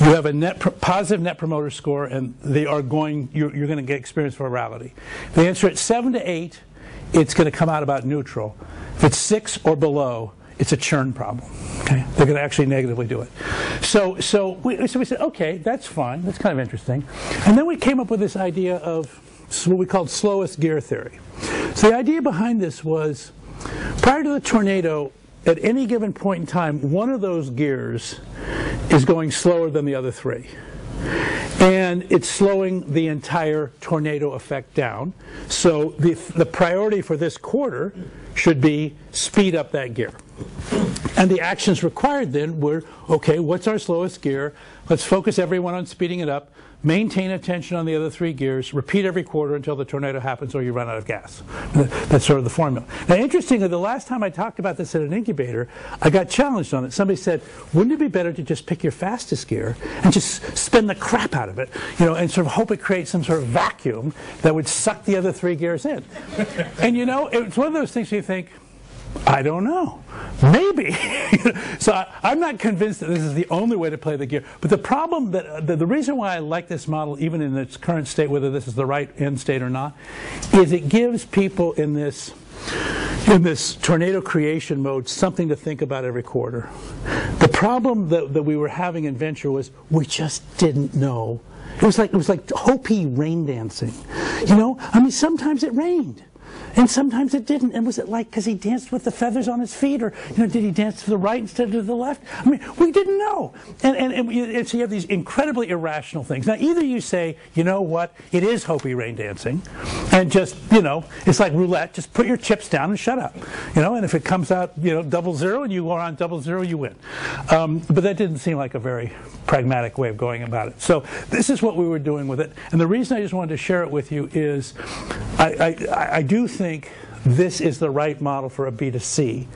you have a net positive net promoter score, and they are going. You're, you're going to get experience virality. If they answer it seven to eight, it's going to come out about neutral. If it's six or below, it's a churn problem. Okay, they're going to actually negatively do it. So, so we, so we said, okay, that's fine. That's kind of interesting. And then we came up with this idea of what we called slowest gear theory. So the idea behind this was, prior to the tornado, at any given point in time, one of those gears is going slower than the other three. And it's slowing the entire tornado effect down. So the, the priority for this quarter should be speed up that gear. And the actions required then were okay, what's our slowest gear? Let's focus everyone on speeding it up maintain attention on the other three gears, repeat every quarter until the tornado happens or you run out of gas. That's sort of the formula. Now, interestingly, the last time I talked about this at an incubator, I got challenged on it. Somebody said, wouldn't it be better to just pick your fastest gear and just spin the crap out of it, you know, and sort of hope it creates some sort of vacuum that would suck the other three gears in? and you know, it's one of those things where you think, I don't know. Maybe. so I, am not convinced that this is the only way to play the gear. But the problem that uh, the, the, reason why I like this model, even in its current state, whether this is the right end state or not, is it gives people in this in this tornado creation mode something to think about every quarter. The problem that, that we were having in venture was we just didn't know. It was like it was like Hopi rain dancing. You know, I mean sometimes it rained. And sometimes it didn't. And was it like because he danced with the feathers on his feet, or you know, did he dance to the right instead of the left? I mean, we didn't know. And, and, and, and so you have these incredibly irrational things. Now, either you say, you know what, it is Hopi rain dancing, and just you know, it's like roulette. Just put your chips down and shut up. You know, and if it comes out, you know, double zero, and you go on double zero, you win. Um, but that didn't seem like a very pragmatic way of going about it. So this is what we were doing with it. And the reason I just wanted to share it with you is I, I, I do think this is the right model for a B2C.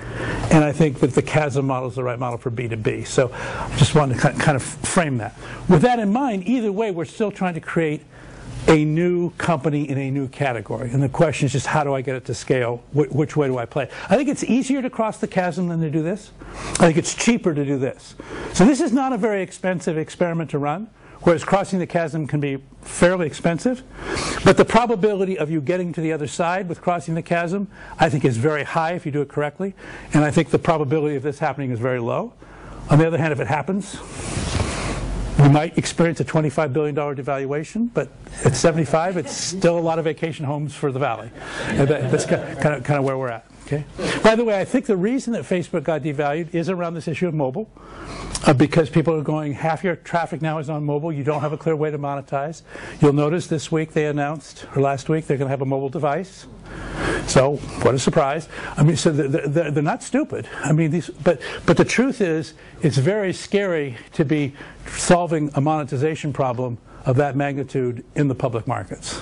And I think that the chasm model is the right model for B2B. So I just wanted to kind of frame that. With that in mind, either way, we're still trying to create a new company in a new category. And the question is just how do I get it to scale? Wh which way do I play? I think it's easier to cross the chasm than to do this. I think it's cheaper to do this. So this is not a very expensive experiment to run, whereas crossing the chasm can be fairly expensive. But the probability of you getting to the other side with crossing the chasm, I think is very high if you do it correctly. And I think the probability of this happening is very low. On the other hand, if it happens, we might experience a $25 billion devaluation, but at 75, it's still a lot of vacation homes for the valley. That's kind of, kind of where we're at. Okay. By the way, I think the reason that Facebook got devalued is around this issue of mobile, uh, because people are going. Half your traffic now is on mobile. You don't have a clear way to monetize. You'll notice this week they announced, or last week, they're going to have a mobile device. So, what a surprise! I mean, so they're, they're, they're not stupid. I mean, these, but but the truth is, it's very scary to be solving a monetization problem of that magnitude in the public markets.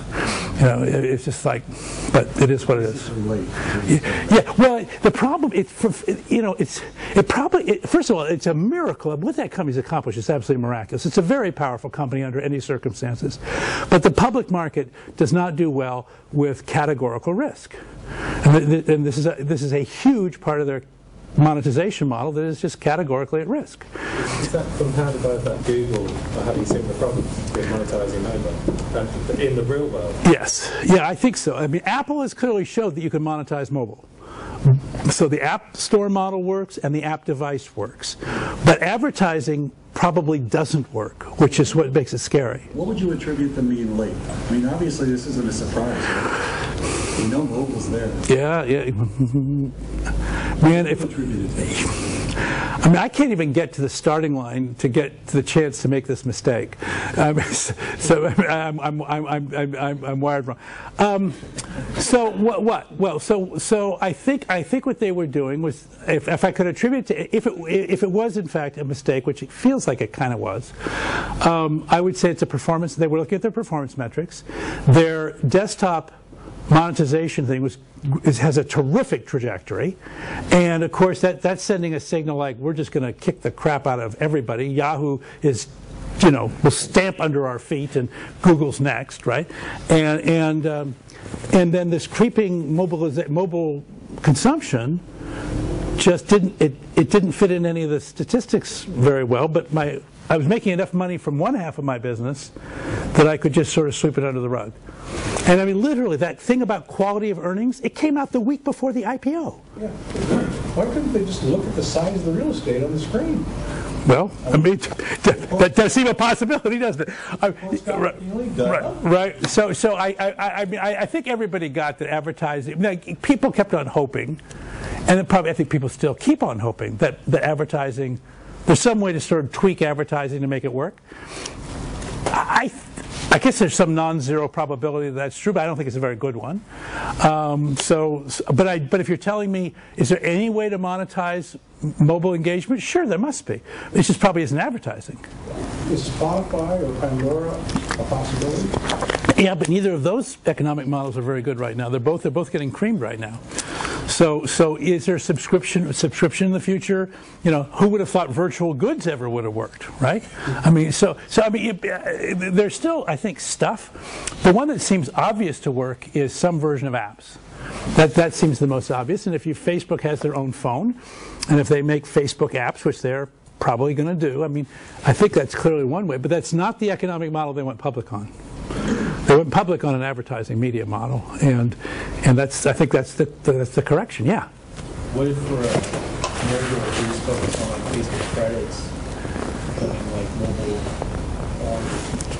You know, it, it's just like, but it is what it is. Yeah, yeah, well, the problem, it, you know, it's it probably it, first of all, it's a miracle. What that company's accomplished is absolutely miraculous. It's a very powerful company under any circumstances, but the public market does not do well with categorical risk, and, and this is a, this is a huge part of their monetization model that is just categorically at risk. Is that compounded by that Google are having problems with monetizing mobile in the real world? Yes, yeah, I think so. I mean, Apple has clearly showed that you can monetize mobile. So the App Store model works and the app device works. But advertising probably doesn't work, which is what makes it scary. What would you attribute them being late? I mean, obviously, this isn't a surprise. right? We know mobile's there. Yeah, yeah. Man, if Attributed to it. I mean, I can't even get to the starting line to get the chance to make this mistake. Um, so I'm, I'm, I'm, I'm, I'm, wired wrong. Um, so what, what? Well, so so I think I think what they were doing was, if, if I could attribute to, if it if it was in fact a mistake, which it feels like it kind of was, um, I would say it's a performance. They were looking at their performance metrics, their desktop monetization thing was is, has a terrific trajectory, and of course that that's sending a signal like we're just going to kick the crap out of everybody. Yahoo is. You know, will stamp under our feet, and Google's next, right? And and um, and then this creeping mobiliza- mobile consumption just didn't it, it didn't fit in any of the statistics very well. But my I was making enough money from one half of my business that I could just sort of sweep it under the rug. And I mean, literally, that thing about quality of earnings, it came out the week before the IPO. Yeah. Why couldn't they just look at the size of the real estate on the screen? Well, I mean, that does seem a possibility, doesn't it? I- right, right, right. So, so I, I, I- mean, I, I think everybody got that advertising. Like, people kept on hoping, and probably I think people still keep on hoping that the advertising. There's some way to sort of tweak advertising to make it work. I, I guess there's some non-zero probability that that's true, but I don't think it's a very good one. Um, so, but I, but if you're telling me, is there any way to monetize mobile engagement? Sure, there must be. It just probably isn't advertising. Is Spotify or Pandora a possibility? Yeah, but neither of those economic models are very good right now. They're both they're both getting creamed right now. So so is there subscription subscription in the future? You know, who would have thought virtual goods ever would have worked, right? I mean, so so I mean, it, uh, there's still I think stuff. The one that seems obvious to work is some version of apps. That that seems the most obvious. And if you Facebook has their own phone, and if they make Facebook apps, which they're probably going to do, I mean, I think that's clearly one way. But that's not the economic model they went public on. They went public on an advertising media model, and and that's I think that's the, the that's the correction. Yeah. What if for a merger on Facebook credits, like mobile,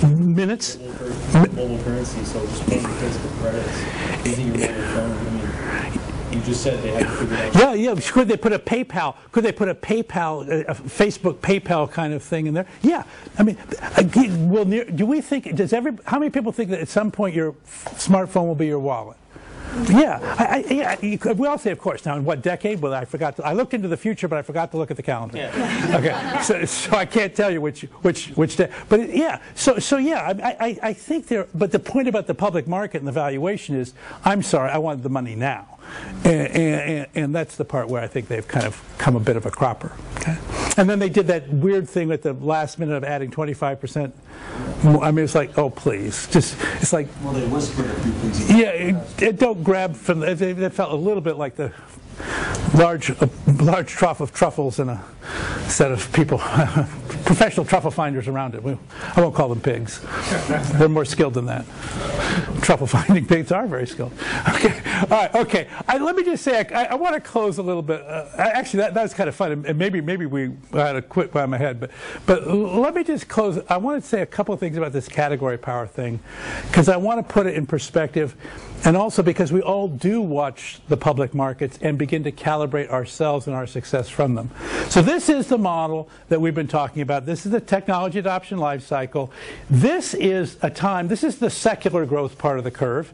um, Minutes. mobile, mobile currency, so just paying Facebook credits using your mobile phone? I mean, you just said they had to figure out. Yeah, yeah. Could they put a PayPal? Could they put a PayPal, a, a Facebook PayPal kind of thing in there? Yeah. I mean, again, will do we think? Does every? How many people think that at some point your smartphone will be your wallet? Yeah, I, I, yeah. You could, we all say, of course. Now, in what decade? Well, I forgot. To, I looked into the future, but I forgot to look at the calendar. Okay, so, so I can't tell you which which which day. But it- yeah, so so yeah, I, I I think there. But the point about the public market and the valuation is, I'm sorry, I want the money now, and, and, and that's the part where I think they've kind of come a bit of a cropper. Okay, and then they did that weird thing at the last minute of adding 25 percent. I mean, it's like, oh please, just it's like Well, they whispered a few things. yeah, it, it don't grab from. It, it felt a little bit like the large, a large trough of truffles and a set of people, professional truffle finders around it. We, I won't call them pigs. They're more skilled than that. Truffle finding pigs are very skilled. Okay, all right, okay. I, let me just say, I, I want to close a little bit. Uh, actually, that, that was kind of fun, and maybe maybe we had a quit by my head, but but let me just close. I want to say a couple of things about this category power thing, because I want to put it in perspective, and also because we all do watch the public markets and begin to calibrate ourselves and our success from them. So this is the model that we've been talking about. This is the technology adoption life cycle. This is a time. This is the secular growth part of the curve.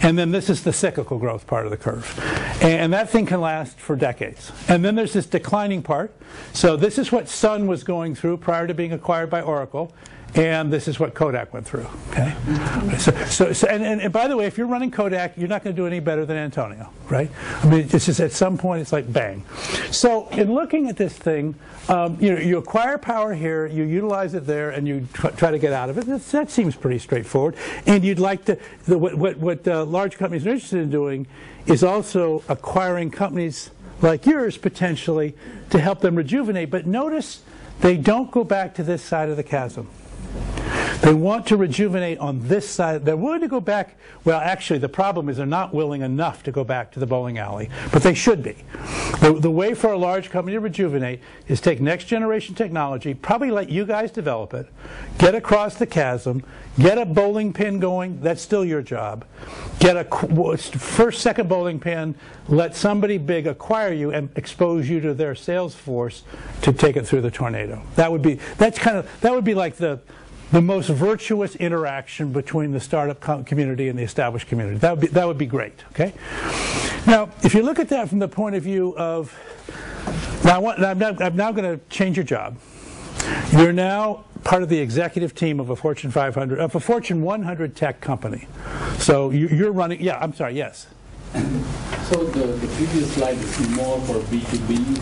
And then this is the cyclical growth part of the curve. And that thing can last for decades. And then there's this declining part. So this is what Sun was going through prior to being acquired by Oracle. And this is what Kodak went through. Okay, so, so, so and, and, and, by the way, if you're running Kodak, you're not going to do any better than Antonio, right? I mean, it's just at some point it's like bang. So in looking at this thing, um, you know, you acquire power here, you utilize it there, and you tr try to get out of it. That seems pretty straightforward. And you'd like to the, what what, what uh, large companies are interested in doing is also acquiring companies like yours potentially to help them rejuvenate. But notice they don't go back to this side of the chasm. あ! They want to rejuvenate on this side. They're willing to go back. Well, actually, the problem is they're not willing enough to go back to the bowling alley, but they should be. The, the way for a large company to rejuvenate is take next generation technology, probably let you guys develop it, get across the chasm, get a bowling pin going. That's still your job. Get a first, second bowling pin. Let somebody big acquire you and expose you to their sales force to take it through the tornado. That would be. That's kind of. That would be like the the most virtuous interaction between the startup community and the established community. That would be, that would be great, okay? Now, if you look at that from the point of view of, now want, I'm, now, I'm now going to change your job. You're now part of the executive team of a Fortune 500, of a Fortune 100 tech company. So you, are running, yeah, I'm sorry, yes. So the, the previous slide is more for B2B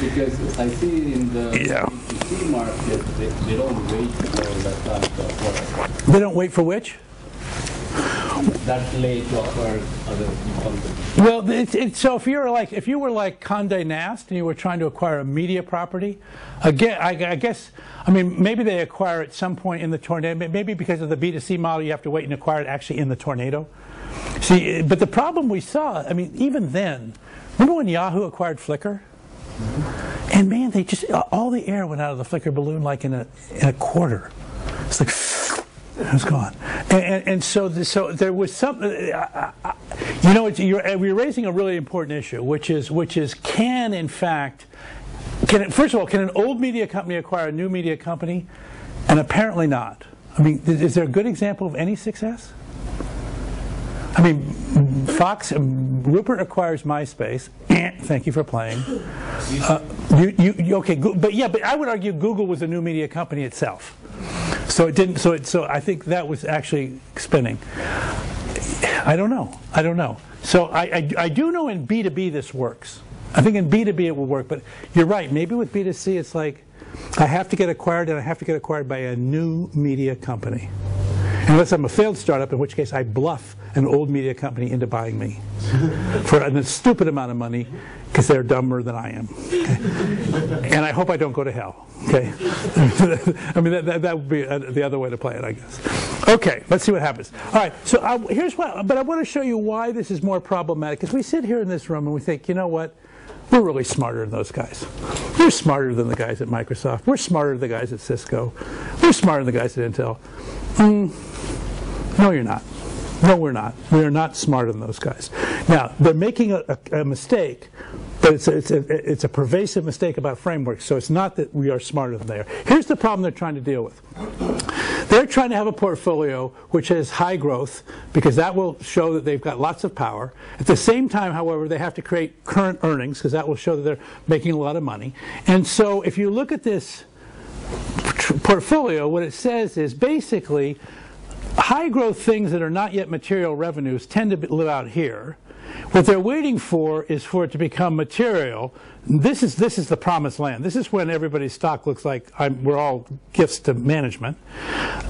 because I see in the yeah. B2C market, they, they don't wait for that for They don't wait for which? That late to acquire other companies. Well, it's, it's, so if you're like if you were like Condé Nast and you were trying to acquire a media property, again, I, I guess I mean maybe they acquire at some point in the tornado. Maybe because of the B2C model, you have to wait and acquire it actually in the tornado. See, but the problem we saw, I mean, even then, remember when Yahoo acquired Flickr? And man, they just all the air went out of the Flickr balloon like in a in a quarter. It's like it was gone. And, and, and so the, so there was some. Uh, you know, you're, we're raising a really important issue, which is which is can in fact can it, first of all can an old media company acquire a new media company? And apparently not. I mean, is there a good example of any success? I mean, Fox, Rupert acquires MySpace. Thank you for playing. Uh, you, you, okay, but yeah, but I would argue Google was a new media company itself. So it didn't. So it. So I think that was actually spinning. I don't know. I don't know. So I, I, I do know in B two B this works. I think in B two B it will work. But you're right. Maybe with B two C it's like I have to get acquired and I have to get acquired by a new media company. Unless I'm a failed startup, in which case I bluff an old media company into buying me for a stupid amount of money because they're dumber than I am. Okay? And I hope I don't go to hell. Okay? I mean, that, that, that would be uh, the other way to play it, I guess. Okay, let's see what happens. All right, so I, here's what, but I want to show you why this is more problematic. Because we sit here in this room and we think, you know what? We're really smarter than those guys. We're smarter than the guys at Microsoft. We're smarter than the guys at Cisco. We're smarter than the guys at Intel. Mm, no, you're not. No, we're not. We are not smarter than those guys. Now, they're making a, a, a mistake, but it's a, it's, a, it's a pervasive mistake about frameworks, so it's not that we are smarter than they are. Here's the problem they're trying to deal with. They're trying to have a portfolio which has high growth because that will show that they've got lots of power. At the same time, however, they have to create current earnings because that will show that they're making a lot of money. And so if you look at this portfolio, what it says is basically high growth things that are not yet material revenues tend to live out here. What they're waiting for is for it to become material. This is this is the promised land. This is when everybody's stock looks like I'm, we're all gifts to management.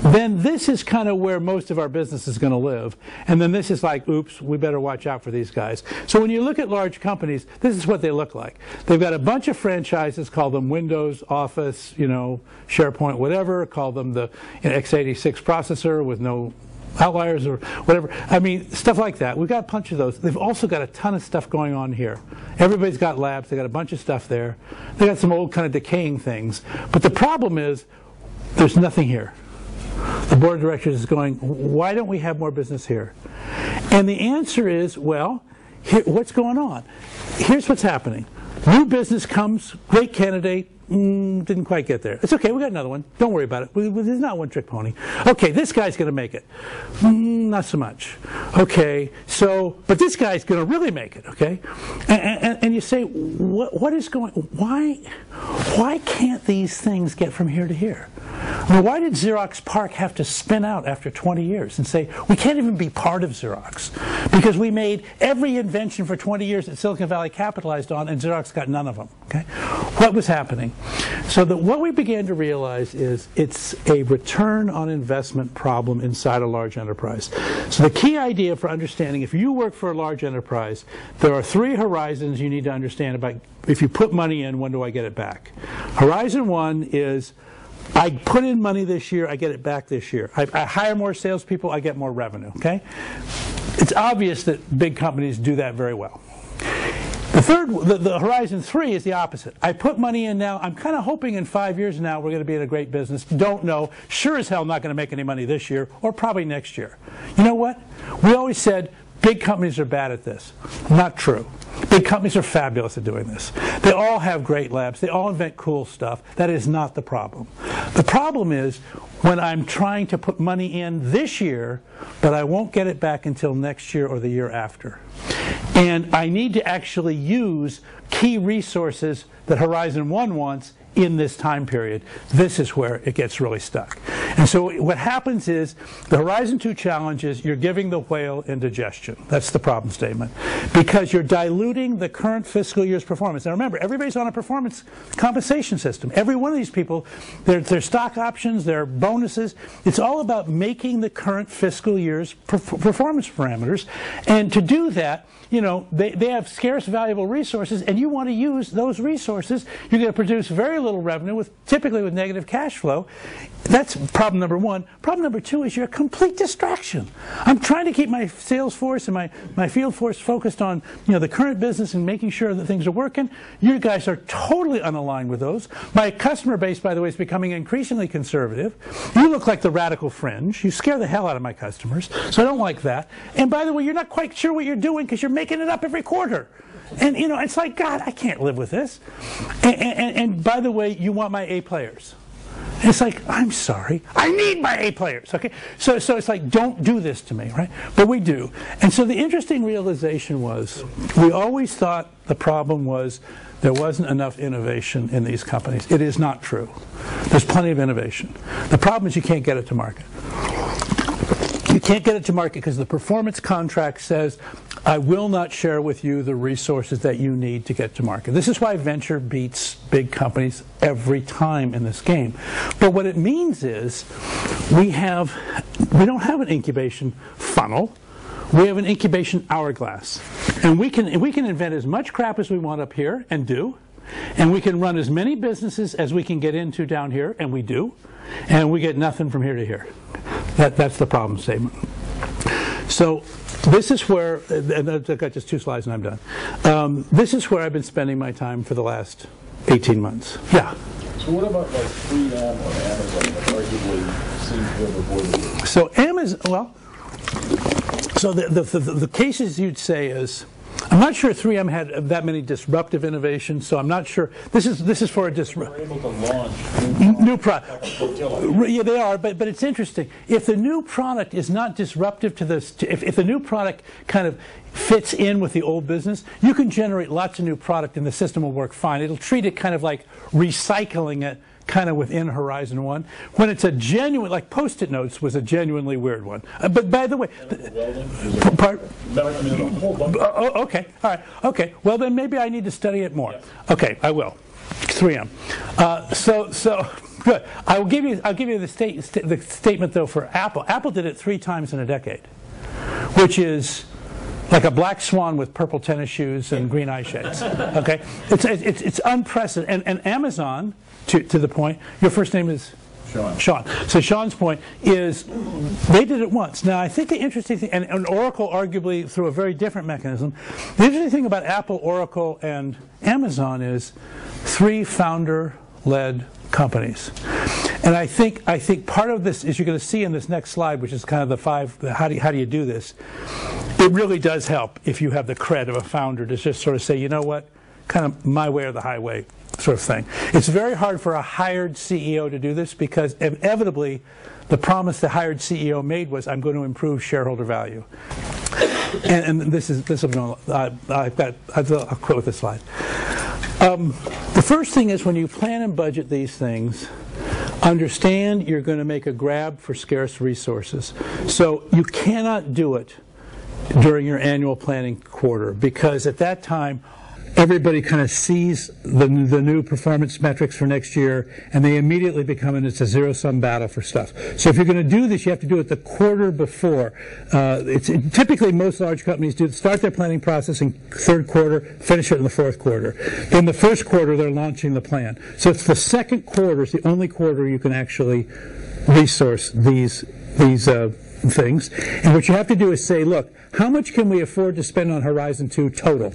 Then this is kind of where most of our business is going to live. And then this is like, oops, we better watch out for these guys. So when you look at large companies, this is what they look like. They've got a bunch of franchises, call them Windows, Office, you know, SharePoint, whatever. Call them the you know, x86 processor with no outliers or whatever. I mean, stuff like that. We've got a bunch of those. They've also got a ton of stuff going on here. Everybody's got labs. They got a bunch of stuff there. They got some old kind of decaying things. But the problem is, there's nothing here. The board of directors is going, why don't we have more business here? And the answer is, well, here, what's going on? Here's what's happening. New business comes, great candidate, mm, didn't quite get there. It's okay, we got another one. Don't worry about it. We, we, there's not one trick pony. Okay, this guy's going to make it. Mm, not so much. Okay, so, but this guy's going to really make it, okay? And, and, and you say, what, what is going, why, why can't these things get from here to here? I why did Xerox PARC have to spin out after 20 years and say, we can't even be part of Xerox? Because we made every invention for 20 years that Silicon Valley capitalized on, and Xerox got none of them. Okay? What was happening? So that what we began to realize is it's a return on investment problem inside a large enterprise. So the key idea for understanding if you work for a large enterprise, there are three horizons you need to understand about if you put money in, when do I get it back? Horizon one is I put in money this year, I get it back this year. I, I, hire more salespeople, I get more revenue. Okay, it's obvious that big companies do that very well. The third, the, the horizon three is the opposite. I put money in now. I'm kind of hoping in five years now we're going to be in a great business. Don't know. Sure as hell not going to make any money this year or probably next year. You know what? We always said big companies are bad at this. Not true. Big companies are fabulous at doing this. They all have great labs. They all invent cool stuff. That is not the problem. The problem is when I'm trying to put money in this year, but I won't get it back until next year or the year after. And I need to actually use key resources that Horizon 1 wants in this time period. This is where it gets really stuck. And so what happens is the Horizon 2 challenge is you're giving the whale indigestion. That's the problem statement. Because you're diluting the current fiscal year's performance. Now remember, everybody's on a performance compensation system. Every one of these people, their, their stock options, their bonuses, it's all about making the current fiscal year's performance parameters. And to do that, you know, they, they have scarce, valuable resources, and you want to use those resources. You're going to produce very little revenue, with typically with negative cash flow. That's problem number one. Problem number two is you're a complete distraction. I'm trying to keep my sales force and my, my field force focused on you know the current business and making sure that things are working. You guys are totally unaligned with those. My customer base, by the way, is becoming increasingly conservative. You look like the radical fringe. You scare the hell out of my customers, so I don't like that. And by the way, you're not quite sure what you're doing because you're making it up every quarter. And you know, it's like, God, I can't live with this. And, and, and by the way, you want my A players. It's like, I'm sorry, I need my A players. Okay, so so it's like, don't do this to me, right? But we do. And so the interesting realization was, we always thought the problem was there wasn't enough innovation in these companies. It is not true. There's plenty of innovation. The problem is you can't get it to market. You can't get it to market because the performance contract says, I will not share with you the resources that you need to get to market. This is why venture beats big companies every time in this game. But what it means is we have we don't have an incubation funnel. We have an incubation hourglass. And we can we can invent as much crap as we want up here and do. And we can run as many businesses as we can get into down here, and we do. And we get nothing from here to here. That, that's the problem statement. So this is where, and I've got just two slides and I'm done. Um, this is where I've been spending my time for the last 18 months. Yeah. So what about like 3M or Amazon that arguably seem to have avoided it? So Amazon, well, so the, the, the, the cases you'd say is, I'm not sure 3M had that many disruptive innovations, so I'm not sure. This is this is for a disruptive. able to launch new product. Yeah, they are, but but it's interesting. If the new product is not disruptive to this, if if the new product kind of fits in with the old business, you can generate lots of new product, and the system will work fine. It'll treat it kind of like recycling it kind of within Horizon 1. When it's a genuine, like Post-it notes was a genuinely weird one. Uh, but by the way, the, part, oh, okay, all right, okay. Well, then maybe I need to study it more. Okay, I will. 3M. Uh, so, so good. I will give you. I'll give you the, state, st the statement though for Apple. Apple did it three times in a decade, which is like a black swan with purple tennis shoes and green eye shades. Okay, it's it's, it's unprecedented. And, and Amazon to, to the point. Your first name is Sean. Sean. So Sean's point is they did it once. Now I think the interesting thing, and, and Oracle arguably through a very different mechanism, the interesting thing about Apple, Oracle, and Amazon is three founder-led companies. And I think I think part of this is you're going to see in this next slide, which is kind of the five. The how do you, how do you do this? It really does help if you have the cred of a founder to just sort of say, you know what, kind of my way or the highway sort of thing. It's very hard for a hired CEO to do this because inevitably the promise the hired CEO made was, I'm going to improve shareholder value. And, and this is this will be, I've got. I'll quit with this slide. Um, the first thing is when you plan and budget these things, understand you're going to make a grab for scarce resources. So you cannot do it during your annual planning quarter because at that time everybody kind of sees the, the new performance metrics for next year and they immediately become and it's a zero sum battle for stuff. So if you're going to do this you have to do it the quarter before. Uh, it's it, typically most large companies do start their planning process in third quarter finish it in the fourth quarter. Then the first quarter they're launching the plan. So it's the second quarter is the only quarter you can actually resource these these uh, things and what you have to do is say look how much can we afford to spend on horizon 2 total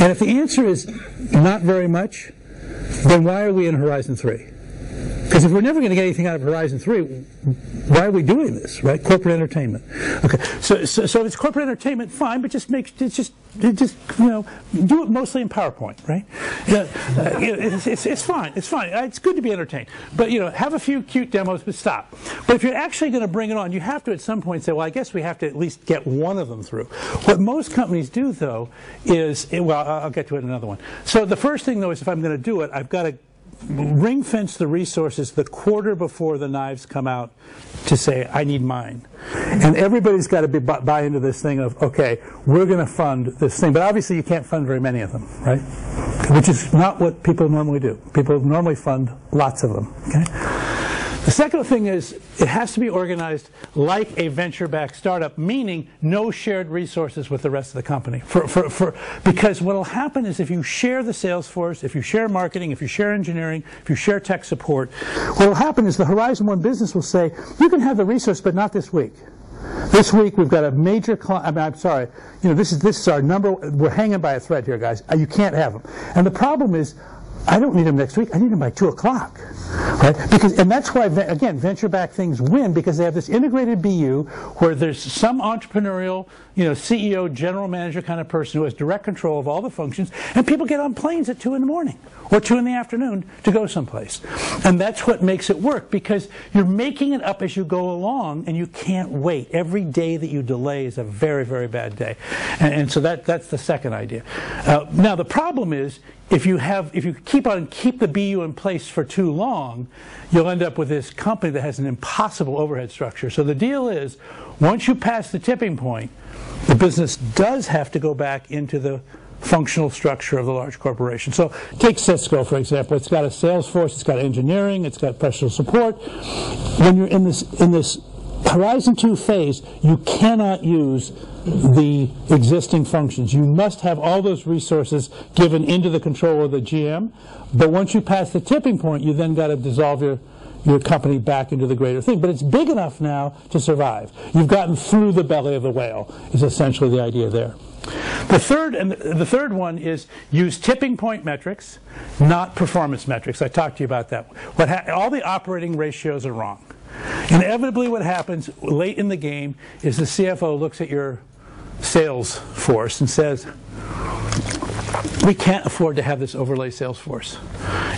and if the answer is not very much, then why are we in Horizon 3? Because if we're never going to get anything out of Horizon 3, why are we doing this, right? Corporate entertainment. Okay, so, so, so it's corporate entertainment, fine, but just make, just, just, you know, do it mostly in PowerPoint, right? Yeah, uh, it's, it's, it's fine, it's fine. Uh, It's good to be entertained. But, you know, have a few cute demos, but stop. But if you're actually going to bring it on, you have to at some point say, well, I guess we have to at least get one of them through. What most companies do, though, is, well, I'll get to it in another one. So the first thing, though, is if I'm going to do it, I've got to ring fence the resources the quarter before the knives come out to say, I need mine. And everybody's got to be, buy into this thing of, okay, we're going to fund this thing. But obviously, you can't fund very many of them, right? Which is not what people normally do. People normally fund lots of them, okay? The second thing is it has to be organized like a venture-backed startup, meaning no shared resources with the rest of the company. For, for, for, because what will happen is if you share the sales force, if you share marketing, if you share engineering, if you share tech support, what will happen is the Horizon One business will say, you can have the resource, but not this week. This week we've got a major client. I mean, I'm sorry. You know, this is this is our number. We're hanging by a thread here, guys. You can't have them. And the problem is, I don't need them next week. I need them by two o'clock, right? Because and that's why again venture-backed things win because they have this integrated BU where there's some entrepreneurial, you know, CEO, general manager kind of person who has direct control of all the functions, and people get on planes at two in the morning or two in the afternoon to go someplace, and that's what makes it work because you're making it up as you go along, and you can't wait. Every day that you delay is a very, very bad day, and, and so that that's the second idea. Uh, now the problem is if you have if you keep on keep the BU in place for too long, you'll end up with this company that has an impossible overhead structure. So the deal is, once you pass the tipping point, the business does have to go back into the functional structure of the large corporation. So take Cisco, for example. It's got a sales force, it's got engineering, it's got professional support. When you're in this in this Horizon 2 phase, you cannot use the existing functions. You must have all those resources given into the control of the GM. But once you pass the tipping point, you then got to dissolve your your company back into the greater thing. But it's big enough now to survive. You've gotten through the belly of the whale. Is essentially the idea there. The third and the third one is use tipping point metrics, not performance metrics. I talked to you about that. What all the operating ratios are wrong. Inevitably, what happens late in the game is the CFO looks at your sales force and says, we can't afford to have this overlay sales force.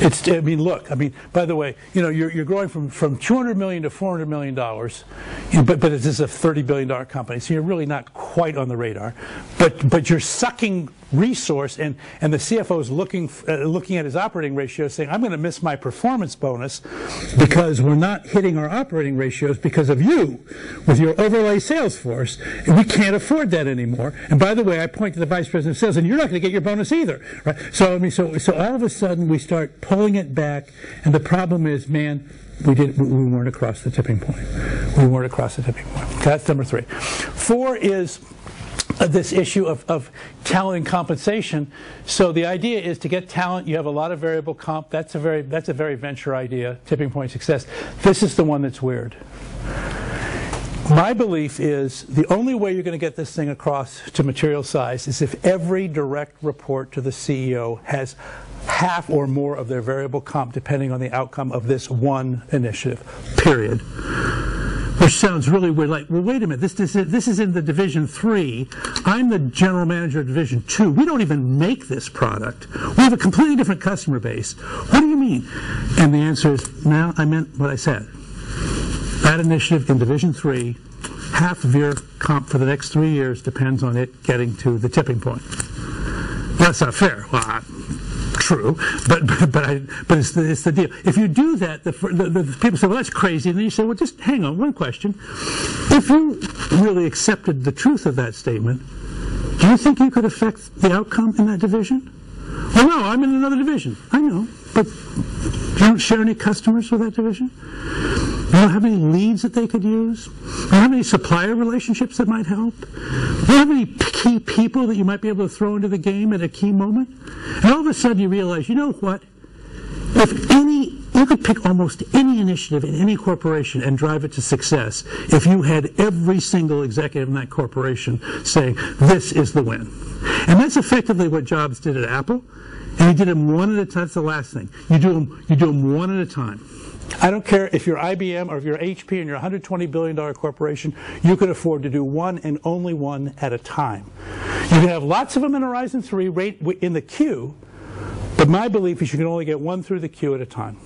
It's, I mean, look, I mean, by the way, you know, you're, you're growing from, from 200 million to 400 million dollars, but, but this is a 30 billion dollar company, so you're really not quite on the radar. But, but you're sucking resource, and, and the CFO is looking, uh, looking at his operating ratio saying, I'm going to miss my performance bonus because we're not hitting our operating ratios because of you with your overlay sales force. And we can't afford that anymore. And by the way, I point to the vice president of sales, and you're not going to get your bonus either. Right? So, I mean, so, so all of a sudden we start pulling it back, and the problem is, man, we didn't we weren't across the tipping point. We weren't across the tipping point. That's number three. Four is this issue of, of talent and compensation. So the idea is to get talent. You have a lot of variable comp. That's a very that's a very venture idea. Tipping point success. This is the one that's weird. My belief is the only way you're going to get this thing across to material size is if every direct report to the CEO has half or more of their variable comp depending on the outcome of this one initiative. Period which sounds really weird. Like, well, wait a minute, this, this, this is in the Division 3. I'm the general manager of Division 2. We don't even make this product. We have a completely different customer base. What do you mean? And the answer is, no, I meant what I said. That initiative in Division 3, half of your comp for the next three years depends on it getting to the tipping point. That's not fair. Well, I, true, but but I, but it's, the, it's the deal. If you do that, the, the, the, people say, well, that's crazy. And then you say, well, just hang on, one question. If you really accepted the truth of that statement, do you think you could affect the outcome in that division? Well, no, I'm in another division. I know, but you don't share any customers with that division? You don't have any leads that they could use? You don't have any supplier relationships that might help? You don't have any key people that you might be able to throw into the game at a key moment? And all of a sudden you realize, you know what? If any, you could pick almost any initiative in any corporation and drive it to success if you had every single executive in that corporation saying, this is the win. And that's effectively what Jobs did at Apple. And he did them one at a time. That's the last thing. You do them, you do them one at a time. I don't care if you're IBM or if you're HP and you're a $120 billion corporation, you can afford to do one and only one at a time. You can have lots of them in Horizon 3 right in the queue, but my belief is you can only get one through the queue at a time.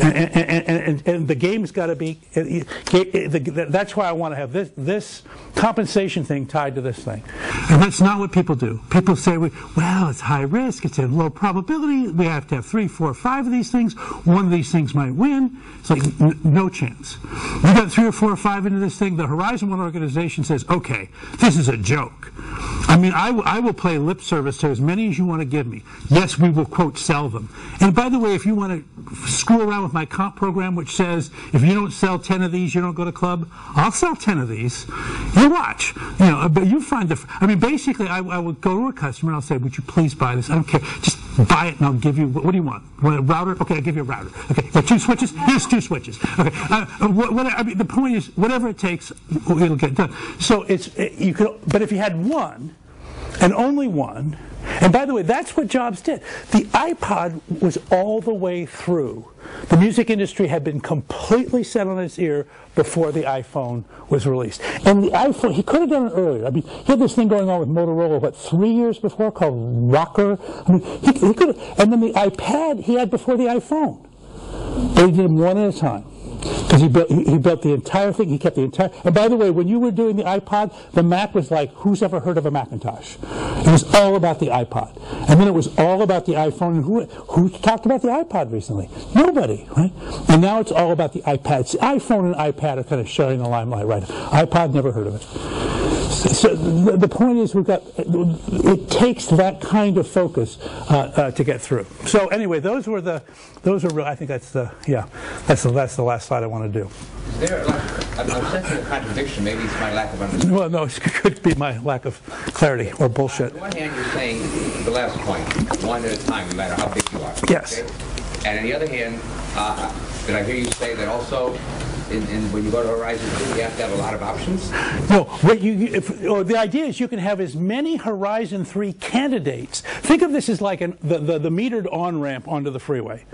And, and, and, and, the game's got to be. Uh, uh, that's why I want to have this this compensation thing tied to this thing. And that's not what people do. People say, "Well, it's high risk. It's a low probability. We have to have three, four, five of these things. One of these things might win." It's like no chance. You got three or four or five into this thing. The Horizon One organization says, "Okay, this is a joke." I mean, I, I will play lip service to as many as you want to give me. Yes, we will quote sell them. And by the way, if you want to screw around with my comp program, which says if you don't sell 10 of these, you don't go to club, I'll sell 10 of these. You watch. You know, but you find the, I mean, basically, I, I would go to a customer and I'll say, would you please buy this? I don't care. Just buy it and I'll give you, what, what do you want? want? a router? Okay, I'll give you a router. Okay, got two switches? Here's two switches. Okay, uh, what, what, I mean, the point is, whatever it takes, it'll get done. So it's, you could, but if you had one, and only one, and by the way, that's what Jobs did. The iPod was all the way through. The music industry had been completely set on its ear before the iPhone was released. And the iPhone, he could have done it earlier. I mean, he had this thing going on with Motorola, what, three years before called ROKR? I mean, he, he could have, and then the iPad he had before the iPhone. But he did them one at a time because he built, he built the entire thing. He kept the entire. And by the way, when you were doing the iPod, the Mac was like, who's ever heard of a Macintosh? It was all about the iPod, and then it was all about the iPhone. And who who talked about the iPod recently? Nobody, right? And now it's all about the iPad. See, iPhone and iPad are kind of sharing the limelight right iPod, never heard of it. So the point is, we've got it takes that kind of focus uh, uh, to get through. So anyway, those were the those are. I think that's the yeah. That's the that's the last slide I want to do. Is there like, I'm, I'm sensing a contradiction. Maybe it's my lack of understanding. Well, no, it could be my lack of clarity or bullshit. On the one hand, you're saying the last point, one at a time, no matter how big you are. Yes. Okay? And on the other hand, uh, did I hear you say that also in, when you go to Horizon, 2, you have to have a lot of options? No, what you, if, the idea is you can have as many Horizon 3 candidates. Think of this as like an, the, the, the, metered on ramp onto the freeway.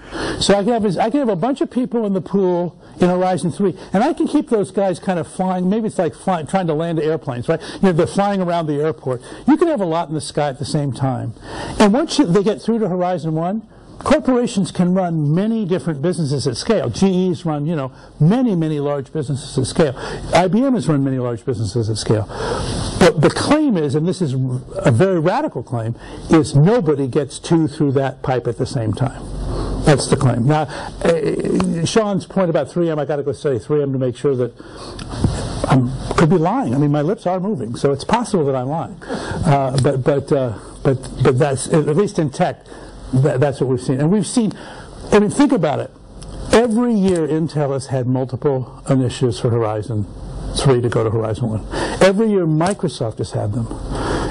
So I can, have, I can have a bunch of people in the pool in Horizon 3, and I can keep those guys kind of flying. Maybe it's like trying to land airplanes, right? You know, they're flying around the airport. You can have a lot in the sky at the same time. And once you, they get through to Horizon 1, corporations can run many different businesses at scale. GE's run, you know, many, many large businesses at scale. IBM has run many large businesses at scale. But the claim is, and this is a very radical claim, is nobody gets two through that pipe at the same time. That's the claim. Now, uh, Sean's point about 3M, I got to go study 3M to make sure that I could be lying. I mean, my lips are moving, so it's possible that I'm lying. Uh, but but uh, but but that's at least in tech that, that's what we've seen. And we've seen, I mean, think about it. Every year, Intel has had multiple initiatives for Horizon three to go to Horizon One. Every year Microsoft has had them.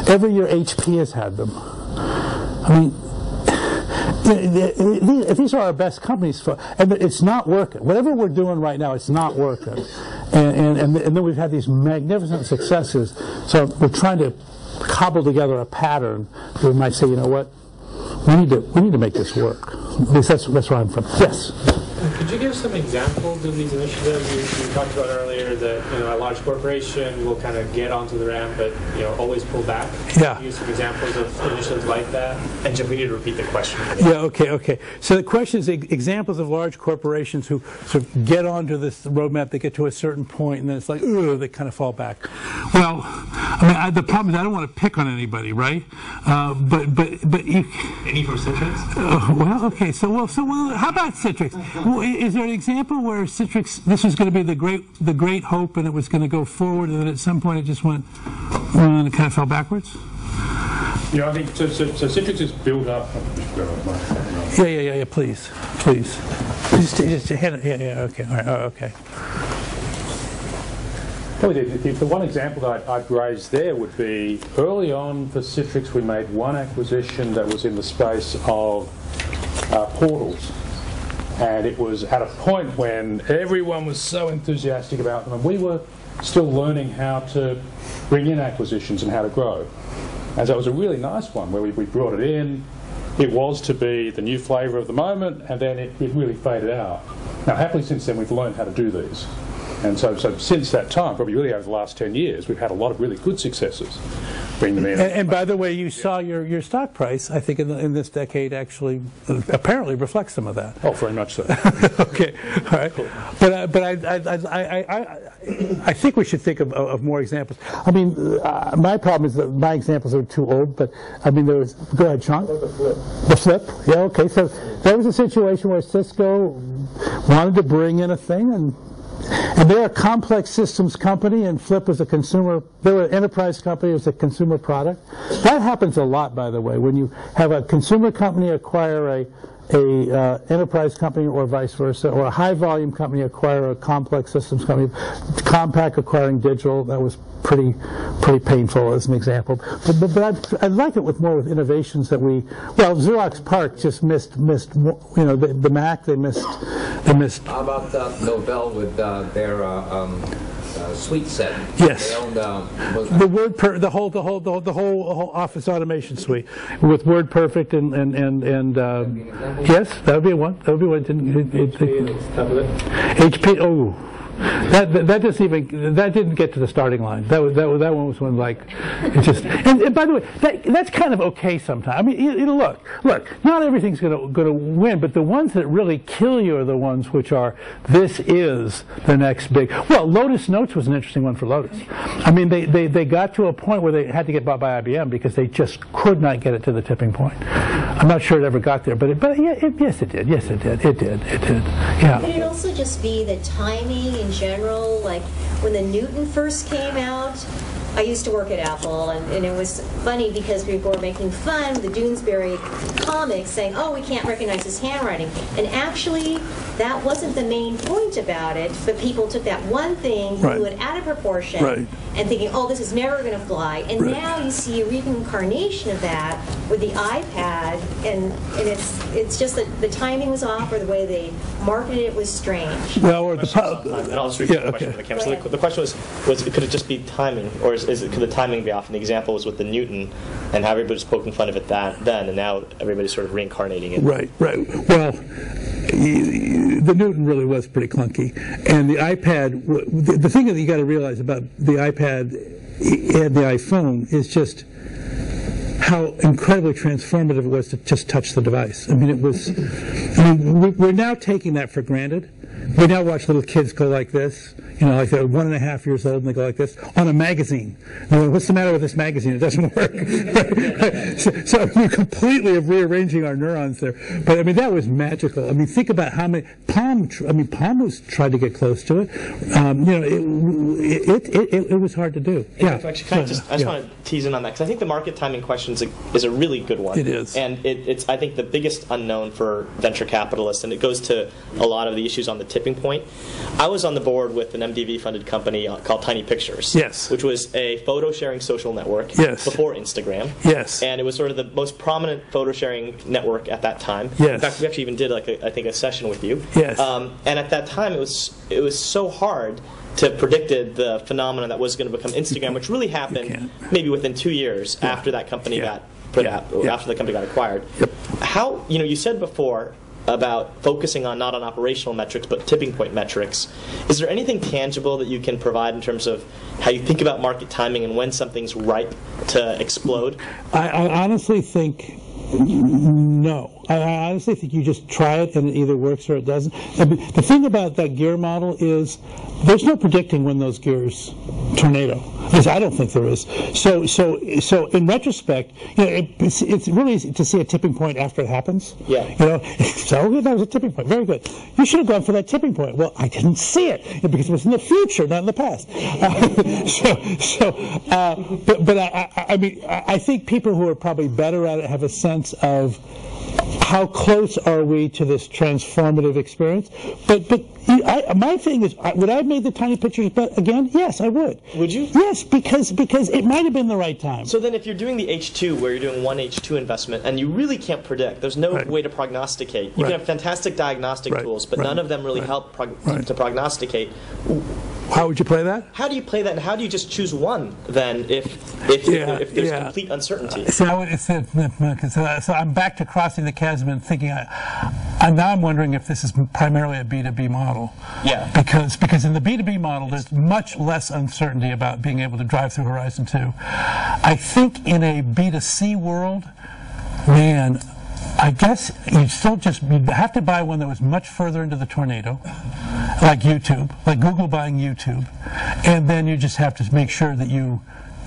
Every year HP has had them. I mean, th- th- th- these are our best companies, for, and it's not working. Whatever we're doing right now, it's not working. And, and, and, and then we've had these magnificent successes. So we're trying to cobble together a pattern. We might say, you know what, we need to we need to make this work. At least that's that's where I'm from. Yes. Could you give some examples of these initiatives you, you talked about earlier that you know a large corporation will kind of get onto the ramp but you know always pull back? Yeah. Use some examples of initiatives like that. And Jim, we need to repeat the question. Yeah, okay, okay. So the question is examples of large corporations who sort of get onto this roadmap, they get to a certain point, and then it's like, ooh, they kind of fall back. Well, I mean, I, the problem is I don't want to pick on anybody, right? Uh, but, but, but you, Any from Citrix? uh, well, okay, so, well, so, well, how about Citrix? Well, i- is there an example where Citrix, this was going to be the great, the great hope, and it was going to go forward, and then at some point it just went, and it kind of fell backwards? Yeah, I think, so, so, so Citrix is built up. Yeah, yeah, yeah, yeah, please, please. Just, just hand it, yeah, yeah, okay, all right, oh, okay. Probably the, the, the one example that I'd, I'd raise there would be early on for Citrix, we made one acquisition that was in the space of uh, portals. And it was at a point when everyone was so enthusiastic about them, and we were still learning how to bring in acquisitions and how to grow. And so it was a really nice one where we, we brought it in. It was to be the new flavour of the moment, and then it, it really faded out. Now, happily, since then, we've learned how to do these. And so, so since that time, probably really over the last 10 years, we've had a lot of really good successes. Bring them in. And, and by the way, you saw your, your stock price, I think in, the, in this decade actually uh, apparently reflects some of that. oh, very much so. okay, all right. Cool. But, uh, but I, I, I, I, I, I think we should think of, of more examples. I mean, uh, my problem is that my examples are too old, but I mean, there was, go ahead, Sean. The flip. The flip, yeah, okay. So there was a situation where Cisco wanted to bring in a thing and and they're a complex systems company, and Flip was a consumer. They were an enterprise company. It was a consumer product. That happens a lot, by the way, when you have a consumer company acquire a a uh, enterprise company, or vice versa, or a high volume company acquire a complex systems company. Compaq acquiring Digital. That was pretty pretty painful as an example. But, but, but I'd, I'd like it with more with innovations that we. Well, Xerox PARC just missed missed. You know, the, the Mac they missed. They missed How about uh, Novell with uh, their uh, um, uh, suite set? Yes. Owned, was- the word per, the whole the whole the whole, the whole, whole office automation suite with WordPerfect and and and, and uh, yes that would be one that would be one it- HP oh that, that that doesn't even that didn't get to the starting line. That was that, was, that one was when like it just and, and by the way that that's kind of okay sometimes. I mean you, you look look not everything's gonna gonna win but the ones that really kill you are the ones which are this is the next big well Lotus Notes was an interesting one for Lotus. I mean they, they, they got to a point where they had to get bought by IBM because they just could not get it to the tipping point. I'm not sure it ever got there but it, but yeah it, yes it did. Yes it did. It did. It did. Yeah. Could it also just be the timing in general? Like when the Newton first came out, I used to work at Apple, and, and it was funny because people were making fun with the Doonesbury comics, saying, "Oh, we can't recognize his handwriting," and actually, that wasn't the main point about it. But people took that one thing, Right. blew it out of proportion, Right. and thinking, "Oh, this is never going to fly." And now you see a reincarnation of that with the iPad, and and it's it's just that the timing was off, or the way they marketed it was strange. well or the pub And I'll just repeat Yeah, the question okay. for the camera. So the, the question was, was could it just be timing, or is, is it, could the timing be off? And the example was with the Newton, and how everybody was poking fun of it that then, and now everybody's sort of reincarnating it. Right, right. Well, the Newton really was pretty clunky, and the iPad. The, the thing that you got to realize about the iPad and the iPhone is just how incredibly transformative it was to just touch the device. I mean, it was. I mean, we- we're now taking that for granted. We now watch little kids go like this, you know, like they're one and a half years old and they go like this on a magazine. Know, what's the matter with this magazine? It doesn't work. so, so we're completely rearranging our neurons there. But I mean, that was magical. I mean, think about how many Palm. I mean, Palm was tried to get close to it. Um, you know, it it, it, it, it was hard to do. Yeah. Actually, can I just, I just Yeah. want to tease in on that because I think the market timing question is a, is a really good one. It is. and it, it's I think the biggest unknown for venture capitalists, and it goes to a lot of the issues on the tipping point. I was on the board with an MDV-funded company uh, called Tiny Pictures. Yes. Which was a photo sharing social network. Yes. Before Instagram. Yes. And it was sort of the most prominent photo sharing network at that time. Yes. In fact, we actually even did like a, I think a session with you. Yes. Um, and at that time, it was it was so hard to predicted the phenomenon that was going to become Instagram, which really happened maybe within two years after that company Yeah. got put Yeah. out, Yeah. after the company got acquired. Yep. How you know you said before about focusing on not on operational metrics but tipping point metrics. Is there anything tangible that you can provide in terms of how you think about market timing and when something's ripe to explode? I, I honestly think no. I, I honestly think you just try it and it either works or it doesn't. Mean, the thing about that gear model is there's no predicting when those gears tornado. At least I don't think there is. So, so, so in retrospect, you know, it, it's, it's really easy to see a tipping point after it happens. Yeah. You know, so that was a tipping point. Very good. You should have gone for that tipping point. Well, I didn't see it because it was in the future, not in the past. Uh, so, so, uh, but, but I, I, I mean, I I think people who are probably better at it have a sense of how close are we to this transformative experience? But but I, my thing is, would I have made the tiny pictures bet again? Yes, I would. Would you? Yes, because because it might have been the right time. So then, if you're doing the H2, where you're doing one H2 investment, and you really can't predict, there's no Right. way to prognosticate. You Right. can have fantastic diagnostic Right. tools, but none of them really help prog- to prognosticate. How would you play that? How do you play that, and how do you just choose one then if if, Yeah, if, if there's yeah. complete uncertainty? So, I would- it's, uh, so, so I'm back to crossing the chasm and thinking. I, and now I'm wondering if this is primarily a B2B model. Yeah. Because because in the B2B model, there's much less uncertainty about being able to drive through Horizon 2. I think in a B2C world, man, I guess you'd still just you'd have to buy one that was much further into the tornado, like YouTube, like Google buying YouTube, and then you just have to make sure that you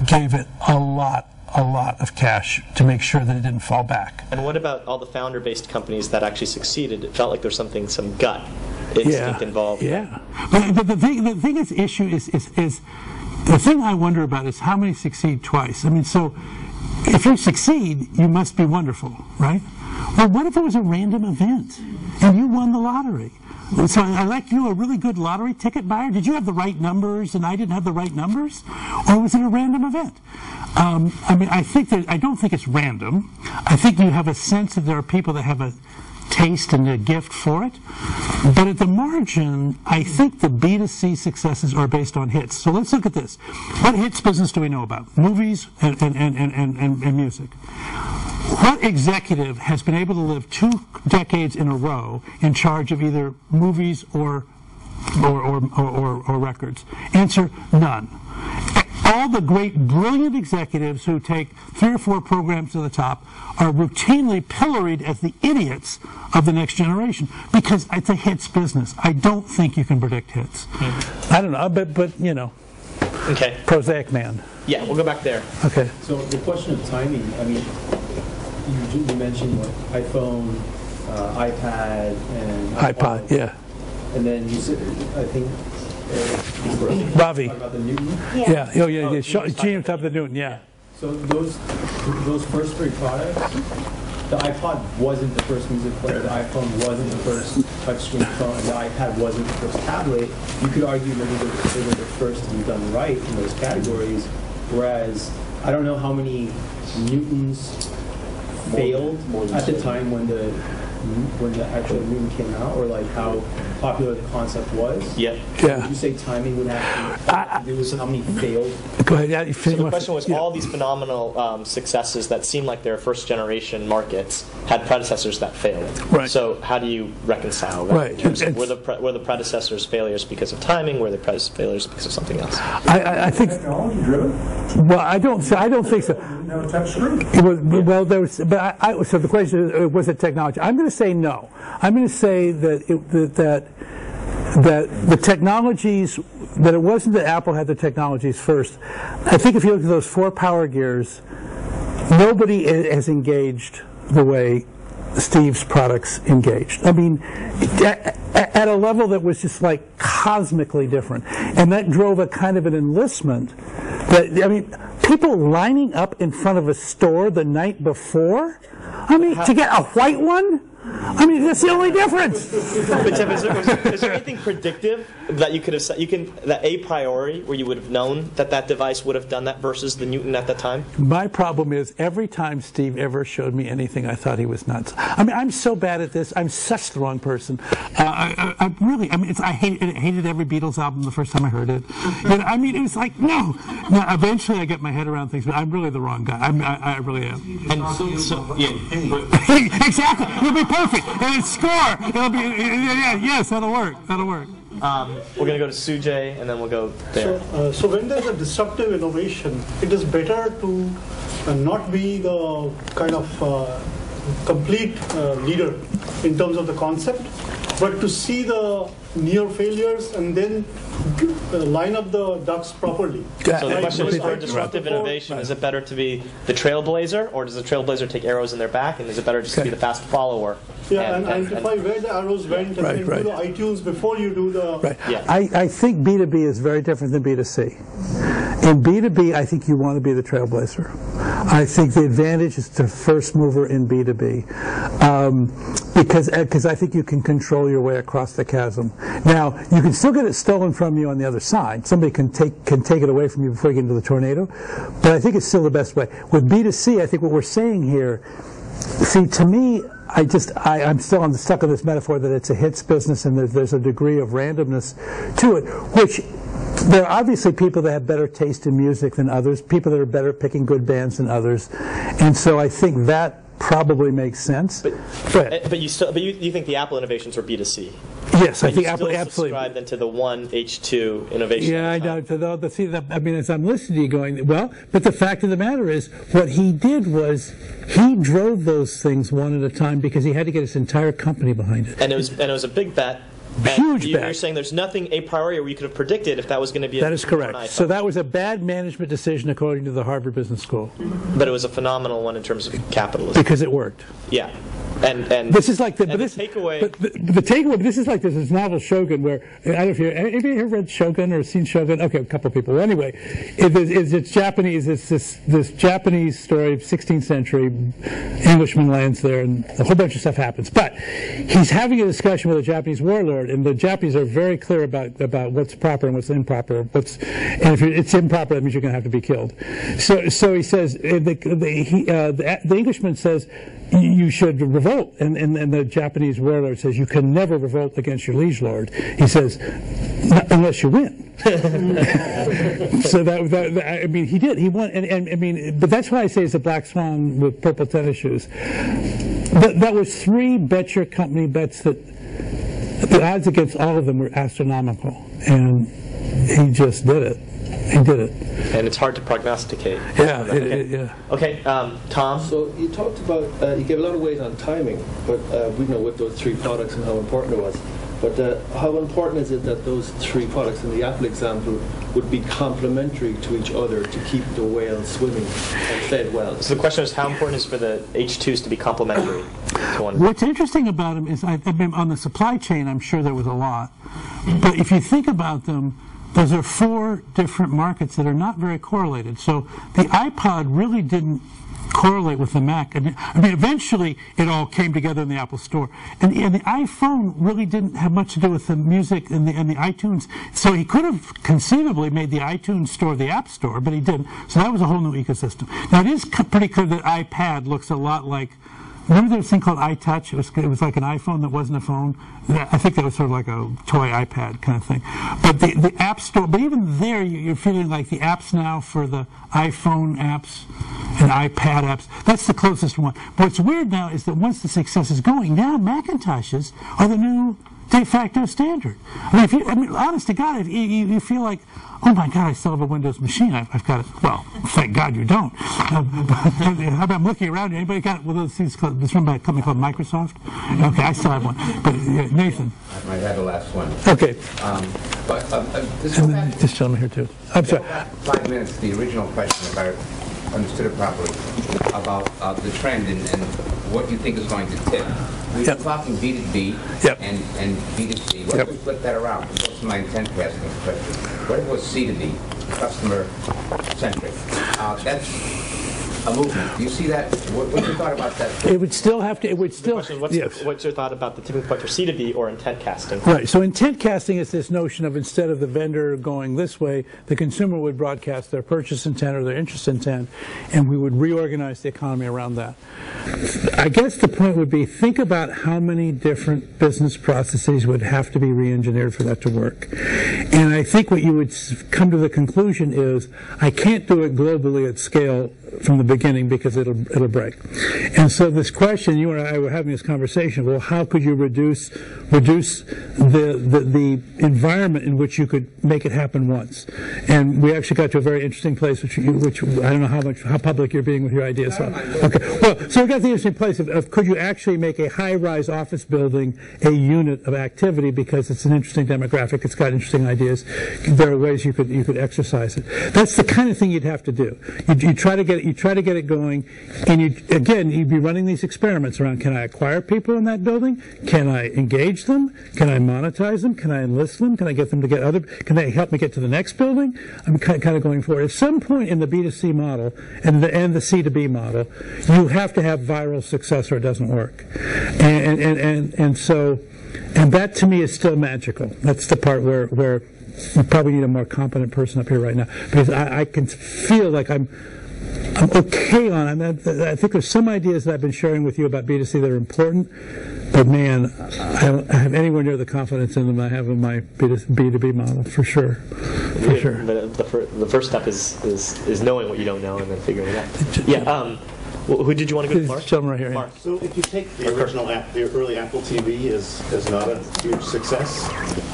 gave it a lot, a lot of cash to make sure that it didn't fall back. And what about all the founder-based companies that actually succeeded? It felt like there's something, some gut instinct involved. Yeah. But, but the thing, the thing is, issue is, is, is, the thing I wonder about is how many succeed twice. I mean, so if you succeed, you must be wonderful, right? Well, what if it was a random event and you won the lottery? So I'd like you a really good lottery ticket buyer. Did you have the right numbers and I didn't have the right numbers? Or was it a random event? Um, I mean, I think that, I don't think it's random. I think you have a sense that there are people that have a taste and a gift for it. But at the margin, I think the B2C successes are based on hits. So let's look at this. What hits business do we know about? Movies and, and, and, and, and, and music. What executive has been able to live two decades in a row in charge of either movies or or, or, or, or, or records? Answer, none. All the great, brilliant executives who take three or four programs to the top are routinely pilloried as the idiots of the next generation because it's a hits business. I don't think you can predict hits. I don't know, but, but you know, Okay. prosaic man. Yeah, we'll go back there. Okay. So the question of timing, I mean, you, you mentioned what iPhone, uh, iPad, and iPod, yeah. And then you said, I think, uh, Ravi. about the Newton. Yeah, oh, yeah, Oh, yeah. Gene Sean- was Gene top of the Newton, yeah. So those those first three products, the iPod wasn't the first music player, the iPhone wasn't the first touchscreen phone, the iPad wasn't the first tablet. You could argue maybe they they were the first to be done right in those categories, whereas I don't know how many Newtons failed at the time when the when the actual Newton came out, or like how popular the concept was. Yep. Yeah. Would you say timing would have to do with how many failed? Go ahead. Yeah, you So the question was, yeah. all these phenomenal um, successes that seem like they're first-generation markets had predecessors that failed. Right. So how do you reconcile that? Right. In It's- were the pre- were the predecessors failures because of timing? Were the predecessors failures because of something else? I, I, I think. Technology driven, Well, I don't. I don't think so. no touch screen. It was, well, there was, but I, I, so the question is, was it technology? I'm going to say no. I'm going to say that it, that, that that the technologies that it wasn't that Apple had the technologies first. I think if you look at those four power gears, nobody has engaged the way Steve's products engaged. I mean, at, at a level that was just like cosmically different, and that drove a kind of an enlistment. That I mean, people lining up in front of a store the night before. I mean, to get a white one. I mean, that's the only difference. But Jeff, is there, is, there, is there anything predictive that you could have said? You can that a priori where you would have known that that device would have done that versus the Newton at that time. My problem is every time Steve ever showed me anything, I thought he was nuts. I mean, I'm so bad at this. I'm such the wrong person. Uh, I, I, I really, I mean, it's, I hated, I hated every Beatles album the first time I heard it. And, I mean, it was like, no. Now, eventually, I get my head around things, but I'm really the wrong guy. I'm, I, I really am. And so, so yeah, exactly. It'll be perfect. And it's score. It'll be, yeah, yeah, yes, that'll work. That'll work. Um, we're gonna go to Sujay and then we'll go there. So, uh, so when there's a disruptive innovation, it is better to uh, not be the kind of uh, complete uh, leader in terms of the concept, but to see the near failures and then line up the ducks properly. So the question is, for disruptive innovation, is it better to be the trailblazer, or does the trailblazer take arrows in their back, and is it better just to be the fast follower? Yeah, and, identify where the arrows went and Right, then right. do the iTunes before you do the. Right. Yeah. I, I think B2B is very different than B2C. In B2B, I think you want to be the trailblazer. I think the advantage is the first mover in B2B um, because because I think you can control your way across the chasm. Now, you can still get it stolen from you on the other side. Somebody can take can take it away from you before you get into the tornado, but I think it's still the best way. With B2C, I think what we're saying here See, to me, I just I, I'm still stuck on this metaphor that it's a hits business and there's, there's a degree of randomness to it, which there are obviously people that have better taste in music than others, people that are better picking good bands than others, and so I think that probably makes sense. But, but you still, but you, you think the Apple innovations were B2C? yes, I think Apple absolutely. subscribe then to the one H2 innovation. Yeah, I at the time. know. So the, the, see, the, I mean, as I'm listening to you going, well, but the fact of the matter is, what he did was he drove those things one at a time because he had to get his entire company behind it. And it was and it was a big bet. Huge you, bet. You're saying there's nothing a priori where you could have predicted if that was going to be. That is correct. So that was a bad management decision according to the Harvard Business School but it was a phenomenal one in terms of capitalism. because it worked. Yeah, and and This is like the, but the this, takeaway. But the, the takeaway. This is like this, this novel Shogun, where I don't know if you you ever read Shogun or seen Shogun. Okay, a couple people. Well, anyway, it is it's, Japanese. It's this this Japanese story, of 16th century. Englishman lands there, and a whole bunch of stuff happens. But he's having a discussion with a Japanese warlord, and the Japanese are very clear about about what's proper and what's improper. What's and if it's improper, that means you're going to have to be killed. So so he says uh, the the, he, uh, the, the Englishman says you should revolt. And, and, and the Japanese warlord says, you can never revolt against your liege lord. He says, unless you win. so that, that, I mean, he did. He won. And, and I mean, but that's why I say it's a black swan with purple tennis shoes. That, that was three bet your company bets that the odds against all of them were astronomical. And he just did it. He did it. and it's hard to prognosticate. Yeah, Okay. it- yeah. Okay, um, Tom. So you talked about, uh, you gave a lot of weight on timing, but uh, we know with those three products and how important it was. But uh, how important is it that those three products, in the Apple example, would be complementary to each other to keep the whale swimming and fed well? So the question is, how important is for the H2s to be complementary to one? What's interesting about them is, I, I mean, on the supply chain, I'm sure there was a lot. But if you think about them, those are four different markets that are not very correlated. So the iPod really didn't correlate with the Mac. And I mean, eventually it all came together in the Apple Store. And, and the iPhone really didn't have much to do with the music and the, and the iTunes. So he could have conceivably made the iTunes Store the App Store, but he didn't. So that was a whole new ecosystem. Now it is pretty clear that iPad looks a lot like Remember this thing called iTouch? It was, it was like an iPhone that wasn't a phone. I think that was sort of like a toy iPad kind of thing. But the, the App Store, but even there, you- you're feeling like the apps now for the iPhone apps and iPad apps, that's the closest one. But what's weird now is that once the success is going, now Macintoshes are the new de facto standard. I mean, if you, I mean, honest to God, if you, you feel like, oh my God, I still have a Windows machine. I've, I've got it. Well, thank God you don't. Um, how about I'm looking around? Anybody got one of those things called, it's run by a company called Microsoft? Okay, I still have one. But yeah, Nathan. I might have the last one. Okay. Um, But um, uh, this And back then this gentleman here too. I'm sorry. five minutes, the original question, I understood it properly, about uh, the trend and and what you think is going to tip. We've Yep. been talking B2B Yep. and and B2C. What Yep. if we flip that around? What's my intent for asking this question? What if it was C to B, customer centric? Uh, That's a movement. Do you see that? What, what's your thought about that? It would still have to, it would The still, question what's, yes. what's your thought about the tipping point for C2B or intent casting? Right. So intent casting is this notion of instead of the vendor going this way, the consumer would broadcast their purchase intent or their interest intent, and we would reorganize the economy around that. I guess the point would be think about how many different business processes would have to be re-engineered for that to work. And I think what you would come to the conclusion is I can't do it globally at scale from the beginning because it'll it'll break. And so this question, you and I were having this conversation. Well, how could you reduce reduce the the, the environment in which you could make it happen once? And we actually got to a very interesting place, which you, which I don't know how much how public you're being with your ideas. So, okay, well, so we got to the interesting place of, of could you actually make a high-rise office building a unit of activity because it's an interesting demographic, it's got interesting ideas. There are ways you could you could exercise it. That's the kind of thing you'd have to do. You, you try to get you try to get it going, and you again you'd be running these experiments around. Can I acquire people in that building? Can I engage them? Can I monetize them? Can I enlist them? Can I get them to get other? Can they help me get to the next building? I'm kind of going forward. At some point in the B2C model and the and the C2B model, you have to have viral success or it doesn't work. And and and and so, and that to me is still magical. That's the part where where you probably need a more competent person up here right now because I, I can feel like I'm. I'm okay on. I, mean, I think there's some ideas that I've been sharing with you about B2C that are important, but man, I don't have anywhere near the confidence in them I have in my B2B model for sure. For sure. But the, fir- the first step is, is, is knowing what you don't know and then figuring it out. Yeah. Um, wh- who did you want to go to? This Mark? gentleman right here. yeah. Mark. So if you take the original, app, the early Apple TV is as not a huge success,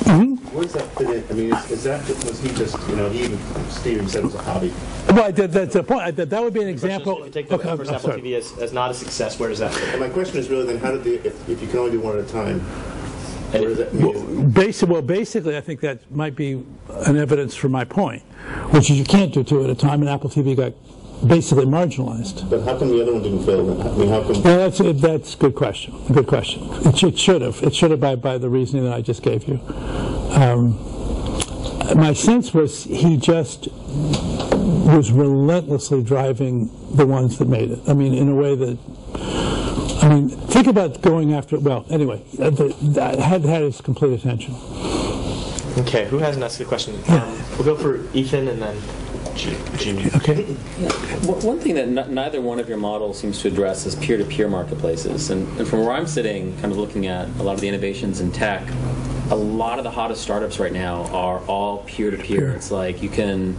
where does that fit in? I mean, is, is that, was he just, you know, he even, Steven said it was a hobby. Well, that, that's the point. That, that would be an Question is, example. If you take the Okay, I'm- first I'm Apple sorry. TV as, as not a success, where does that fit? And my question is really then, how did the, if, if you can only do one at a time, where does that, I mean, Basi- well, basically, I think that might be an evidence for my point, which is you can't do two at a time, and Apple TV got basically marginalized. but how come the other one didn't fail then? I mean, how come? Well, that's that's a good question. A good question. It, it should have. It should have by by the reasoning that I just gave you. Um, my sense was he just was relentlessly driving the ones that made it. I mean, in a way that. I mean, think about going after. Well, anyway, uh, that had had his complete attention. Okay, who hasn't asked a question? Um, we'll go for Ethan and then Ju- Jimmy. Okay. One thing that n- neither one of your models seems to address is peer-to-peer marketplaces. And, and from where I'm sitting, kind of looking at a lot of the innovations in tech, a lot of the hottest startups right now are all peer-to-peer. It's like you can,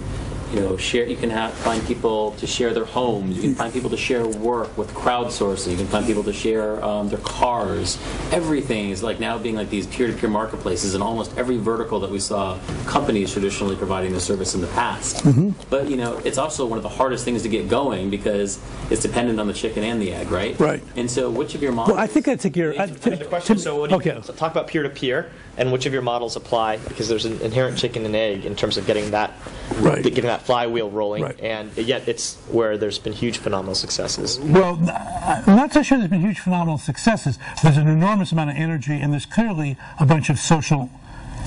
you know, share. You can have, find people to share their homes. You can find people to share work with crowdsourcing. You can find people to share um, their cars. Everything is like now being like these peer-to-peer marketplaces in almost every vertical that we saw companies traditionally providing the service in the past. But you know, it's also one of the hardest things to get going because it's dependent on the chicken and the egg, right? Right. And so, which of your models? Well, I think that's a gear. I, The question, so what do you, okay. so talk about peer-to-peer and which of your models apply because there's an inherent chicken and egg in terms of getting that Right. getting that flywheel rolling Right. and yet it's where there's been huge phenomenal successes. Well, I'm not so sure there's been huge phenomenal successes. There's an enormous amount of energy, and there's clearly a bunch of social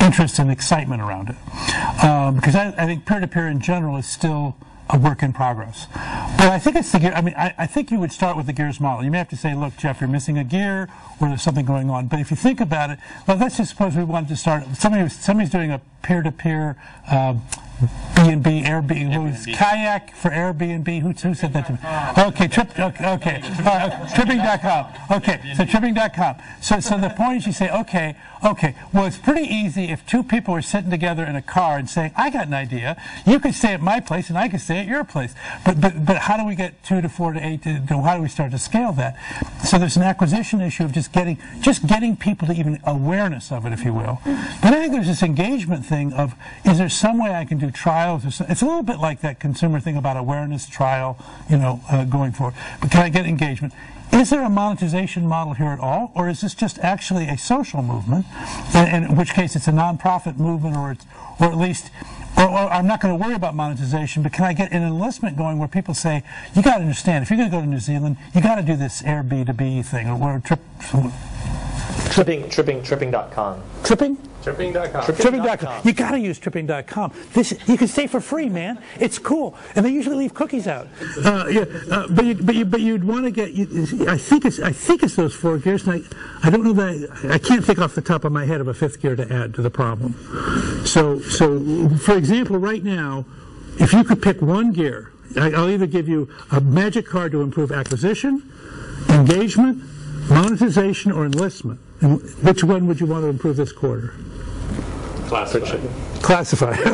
interest and excitement around it. Um, because I, I think peer-to-peer in general is still a work in progress. But I think it's the gear. I mean, I, I think you would start with the gears model. You may have to say, look, Jeff, you're missing a gear, or there's something going on. But if you think about it, well, let's just suppose we wanted to start. Somebody, somebody's doing a peer-to-peer. Um, B&B, Airbnb, was kayak for Airbnb. Who, who said that to me? Okay, trip, okay, okay. Uh, tripping.com. Okay, so tripping.com. So, so the point is you say, okay, okay, well, it's pretty easy if two people are sitting together in a car and saying, I got an idea. You could stay at my place and I could stay at your place. But, but, but how do we get two to four to eight to, to how do we start to scale that? So there's an acquisition issue of just getting, just getting people to even awareness of it, if you will. But I think there's this engagement thing of, is there some way I can do trials? Or so- It's a little bit like that consumer thing about awareness trial, you know, uh, going forward. But can I get engagement? Is there a monetization model here at all, or is this just actually a social movement? And, in which case, it's a nonprofit movement, or it's, or at least, or, or I'm not going to worry about monetization. But can I get an enlistment going where people say, you got to understand, if you're going to go to New Zealand, you got to do this Airbnb thing or where trip. Tripping, tripping, tripping.com. Tripping? Tripping.com. Tripping.com. You got to use tripping.com. This you can stay for free, man. It's cool, and they usually leave cookies out. Uh, yeah, uh, but you, but you, but you'd want to get. You, I think it's I think it's those four gears, and I, I don't know that I can't think off the top of my head of a fifth gear to add to the problem. So so for example, right now, if you could pick one gear, I, I'll either give you a magic card to improve acquisition, engagement, monetization, or enlistment. And which one would you want to improve this quarter? Classified. Classify.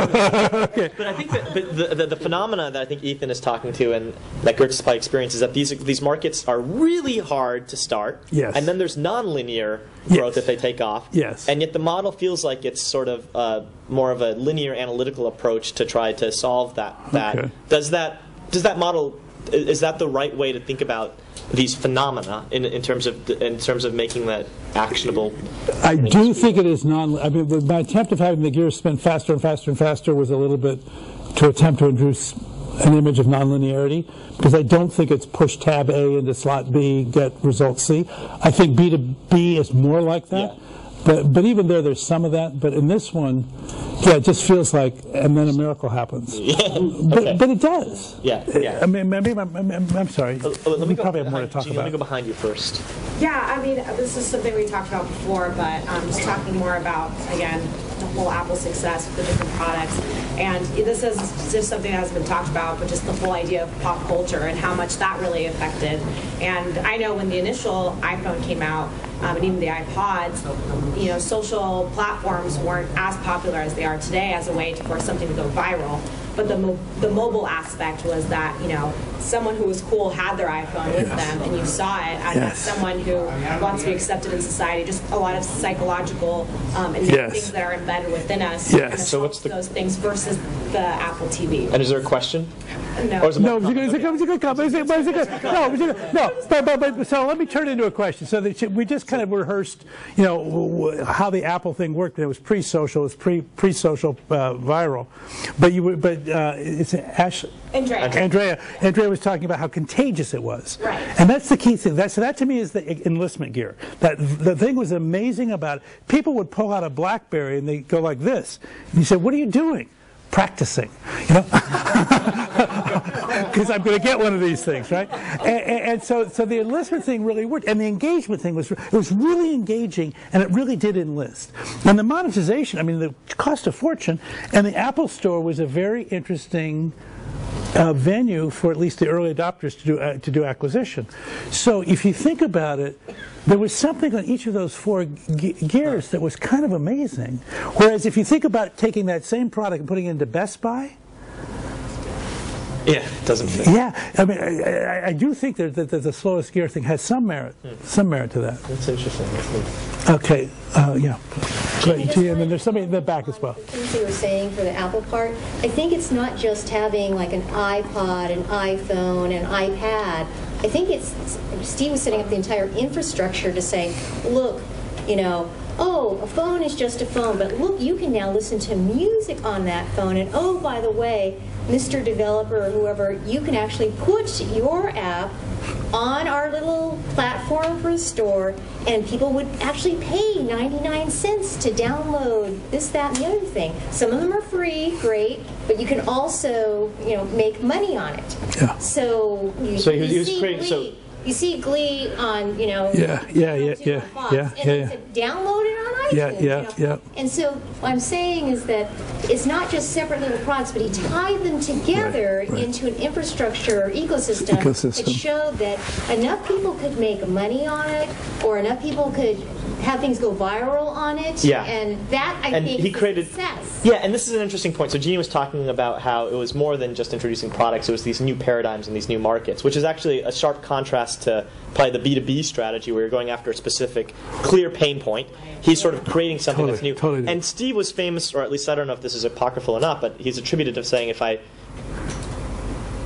okay. But I think that but the, the, the phenomena that I think Ethan is talking to and that Gertz probably experienced is that these these markets are really hard to start. Yes. And then there's nonlinear Yes. growth if they take off. Yes. And yet the model feels like it's sort of uh, more of a linear analytical approach to try to solve that. That Okay. does that does that model i- is that the right way to think about these phenomena in, in terms of in terms of making that actionable? I do think it is non. I mean, my attempt of having the gears spin faster and faster and faster was a little bit to attempt to induce an image of nonlinearity because I don't think it's push tab A into slot B, get result C. I think B to B is more like that. But, but even there, there's some of that. But in this one, yeah, it just feels like, and then a miracle happens. but, but it does. Yeah. Yeah. I mean, maybe I'm, I'm, I'm, I'm sorry. Oh, let me we go probably have more to behind- talk about. Let me about. go behind you first. Yeah, I mean, this is something we talked about before, but um, just talking more about, again, the whole Apple success with the different products. And this is just something that has been talked about, but just the whole idea of pop culture and how much that really affected. And I know when the initial iPhone came out, um, and even the iPods, you know, social platforms weren't as popular as they are today as a way to, for something to go viral. But the, mo- the mobile aspect was that, you know, someone who was cool had their iPhone with them, and you saw it as Yes. someone who wants to be accepted in society. Just a lot of psychological um, and Yes. things that are embedded within us. Yes. kind of So what's the- those things versus the Apple TV? And is there a question? No. Or is it No, it's a good, it's a good comment. It's a, but it's a good, no, it's a good, no, but, but, but, so let me turn it into a question. So that we just kind of rehearsed, you know, w- w- how the Apple thing worked. And it was pre-social, it was pre, pre-social uh, viral. But you, were- but uh, it's Ash, Andrea. Andrea, Andrea was talking about how contagious it was. Right. And that's the key thing. That, so that to me is the enlistment gear. That the thing was amazing about it. People would pull out a BlackBerry and they go like this. And you said, "What are you doing?" Practicing. You know. Because I'm going to get one of these things, right? And, and, and so, so the enlistment thing really worked, and the engagement thing was it was really engaging, and it really did enlist. And the monetization, I mean, the cost a fortune, and the Apple Store was a very interesting uh, venue for at least the early adopters to do uh, to do acquisition. So if you think about it, there was something on each of those four gears that was kind of amazing. Whereas if you think about taking that same product and putting it into Best Buy, Yeah, it doesn't fit. yeah, I mean, I, I, I do think that, that, that the slowest gear thing has some merit, some merit to that. That's interesting. Okay, uh, yeah. Great, T, and then there's somebody in the back as well. things you were saying for the Apple part, I think it's not just having like an iPod, an iPhone, an iPad. I think it's Steve was setting up the entire infrastructure to say, look, you know, oh, a phone is just a phone, but look, you can now listen to music on that phone, and oh, by the way, Mr. Developer or whoever, you can actually put your app on our little platform for a store, and people would actually pay 99 cents to download this, that, and the other thing. Some of them are free, great, but you can also, you know, make money on it. Yeah. So you, So he was- you see creating- Glee, so- you see Glee on, you know, Yeah, yeah, yeah, Fox, yeah, yeah, and yeah, download it on iTunes. Yeah, you yeah, know. yeah. And so what I'm saying is that it's not just separate little products, but he tied them together Right, right. into an infrastructure or ecosystem, Ecosystem. that showed that enough people could make money on it, or enough people could have things go viral on it. Yeah. And that I and think he is created success. yeah and this is an interesting point so Jeannie was talking about how it was more than just introducing products it was these new paradigms and these new markets which is actually a sharp contrast to probably the b2b strategy where you're going after a specific clear pain point he's sort of creating something that's new Totally, totally. and steve was famous or at least i don't know if this is apocryphal or not but he's attributed to saying if i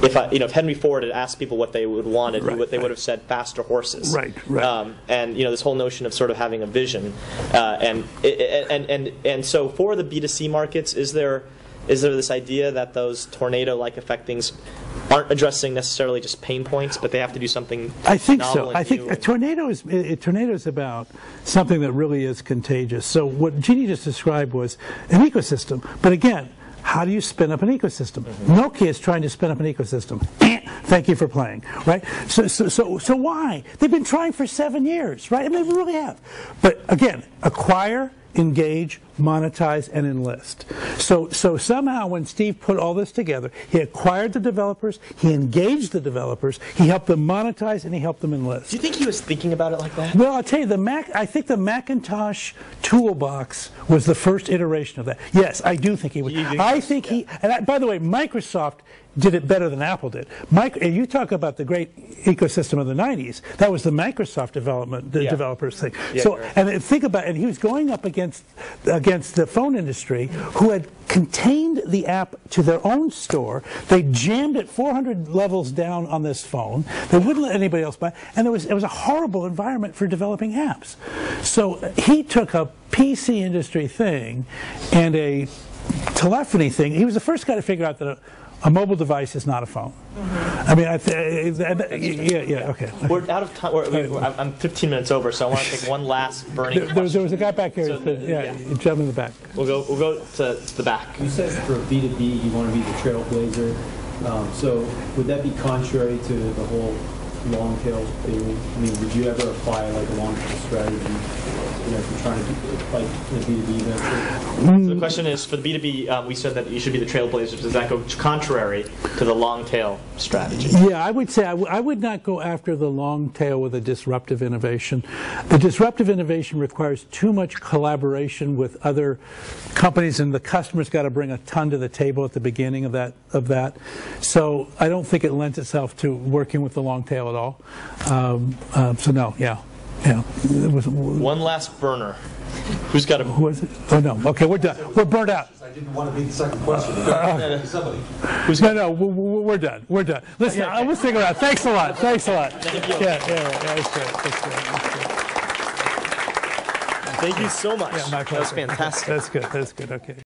if I, you know, if Henry Ford had asked people what they would wanted, Right, what they right. would have said faster horses. Right, right. Um, and you know, this whole notion of sort of having a vision, uh, and, and and and so for the B two C markets, is there is there this idea that those tornado-like effect things aren't addressing necessarily just pain points, but they have to do something I think so. I think a tornado is a tornado is about something that really is contagious. So what Jeannie just described was an ecosystem. But again, how do you spin up an ecosystem? Nokia is trying to spin up an ecosystem. Eh, Thank you for playing, right? So, so, so, so why? They've been trying for seven years, right? I mean, they really have. But again, acquire, engage, monetize, and enlist. So, so somehow when Steve put all this together, he acquired the developers, he engaged the developers, he helped them monetize, and he helped them enlist. Do you think he was thinking about it like that? Well, I'll tell you, the Mac. I think the Macintosh toolbox was the first iteration of that. Yes, I do think he was. I think he. And I, by the way, Microsoft did it better than Apple did. Mike, and you talk about the great ecosystem of the '90s. That was the Microsoft development, the Yeah. developers thing. Yeah, so, and think about, and he was going up against against the phone industry, who had contained the app to their own store. They jammed it 400 levels down on this phone. They wouldn't let anybody else buy, and there was it was a horrible environment for developing apps. So uh, he took a PC industry thing and a telephony thing. He was the first guy to figure out that a, a mobile device is not a phone. I mean, I th- yeah, yeah, okay. We're out of time. We're, we're, I'm I'm 15 minutes over, so I want to take one last burning There, there was, there was a guy back here. So, that said- yeah, gentleman in the back. We'll go. We'll go to, to the back. You said for B2B, you want to be the trailblazer. Um, so would that be contrary to the whole long tail theory? I mean, would you ever apply like a long tail strategy, you know, if you're trying to do like in a B2B venture? So the question is, for the B2B, um, we said that you should be the trailblazers. Does that go contrary to the long tail strategy? Yeah, I would say I, w- I would not go after the long tail with a disruptive innovation. The disruptive innovation requires too much collaboration with other companies, and the customer's got to bring a ton to the table at the beginning of that. Of that, so I don't think it lends itself to working with the long tail at all. Um, uh, so no, yeah, yeah. It was, One last burner. Who's got a? Who was it? Oh no. Okay, we're done. We're burnt out. I didn't want to be the second question. Uh, Somebody. no, no, we- we- we're done. We're done. Listen, I will stick around. Thanks a lot. Thanks a lot. Yeah, yeah, yeah, that's great. That's great. That's great. Thank you so much. Yeah, my that was fantastic. That's good. That's good. Okay.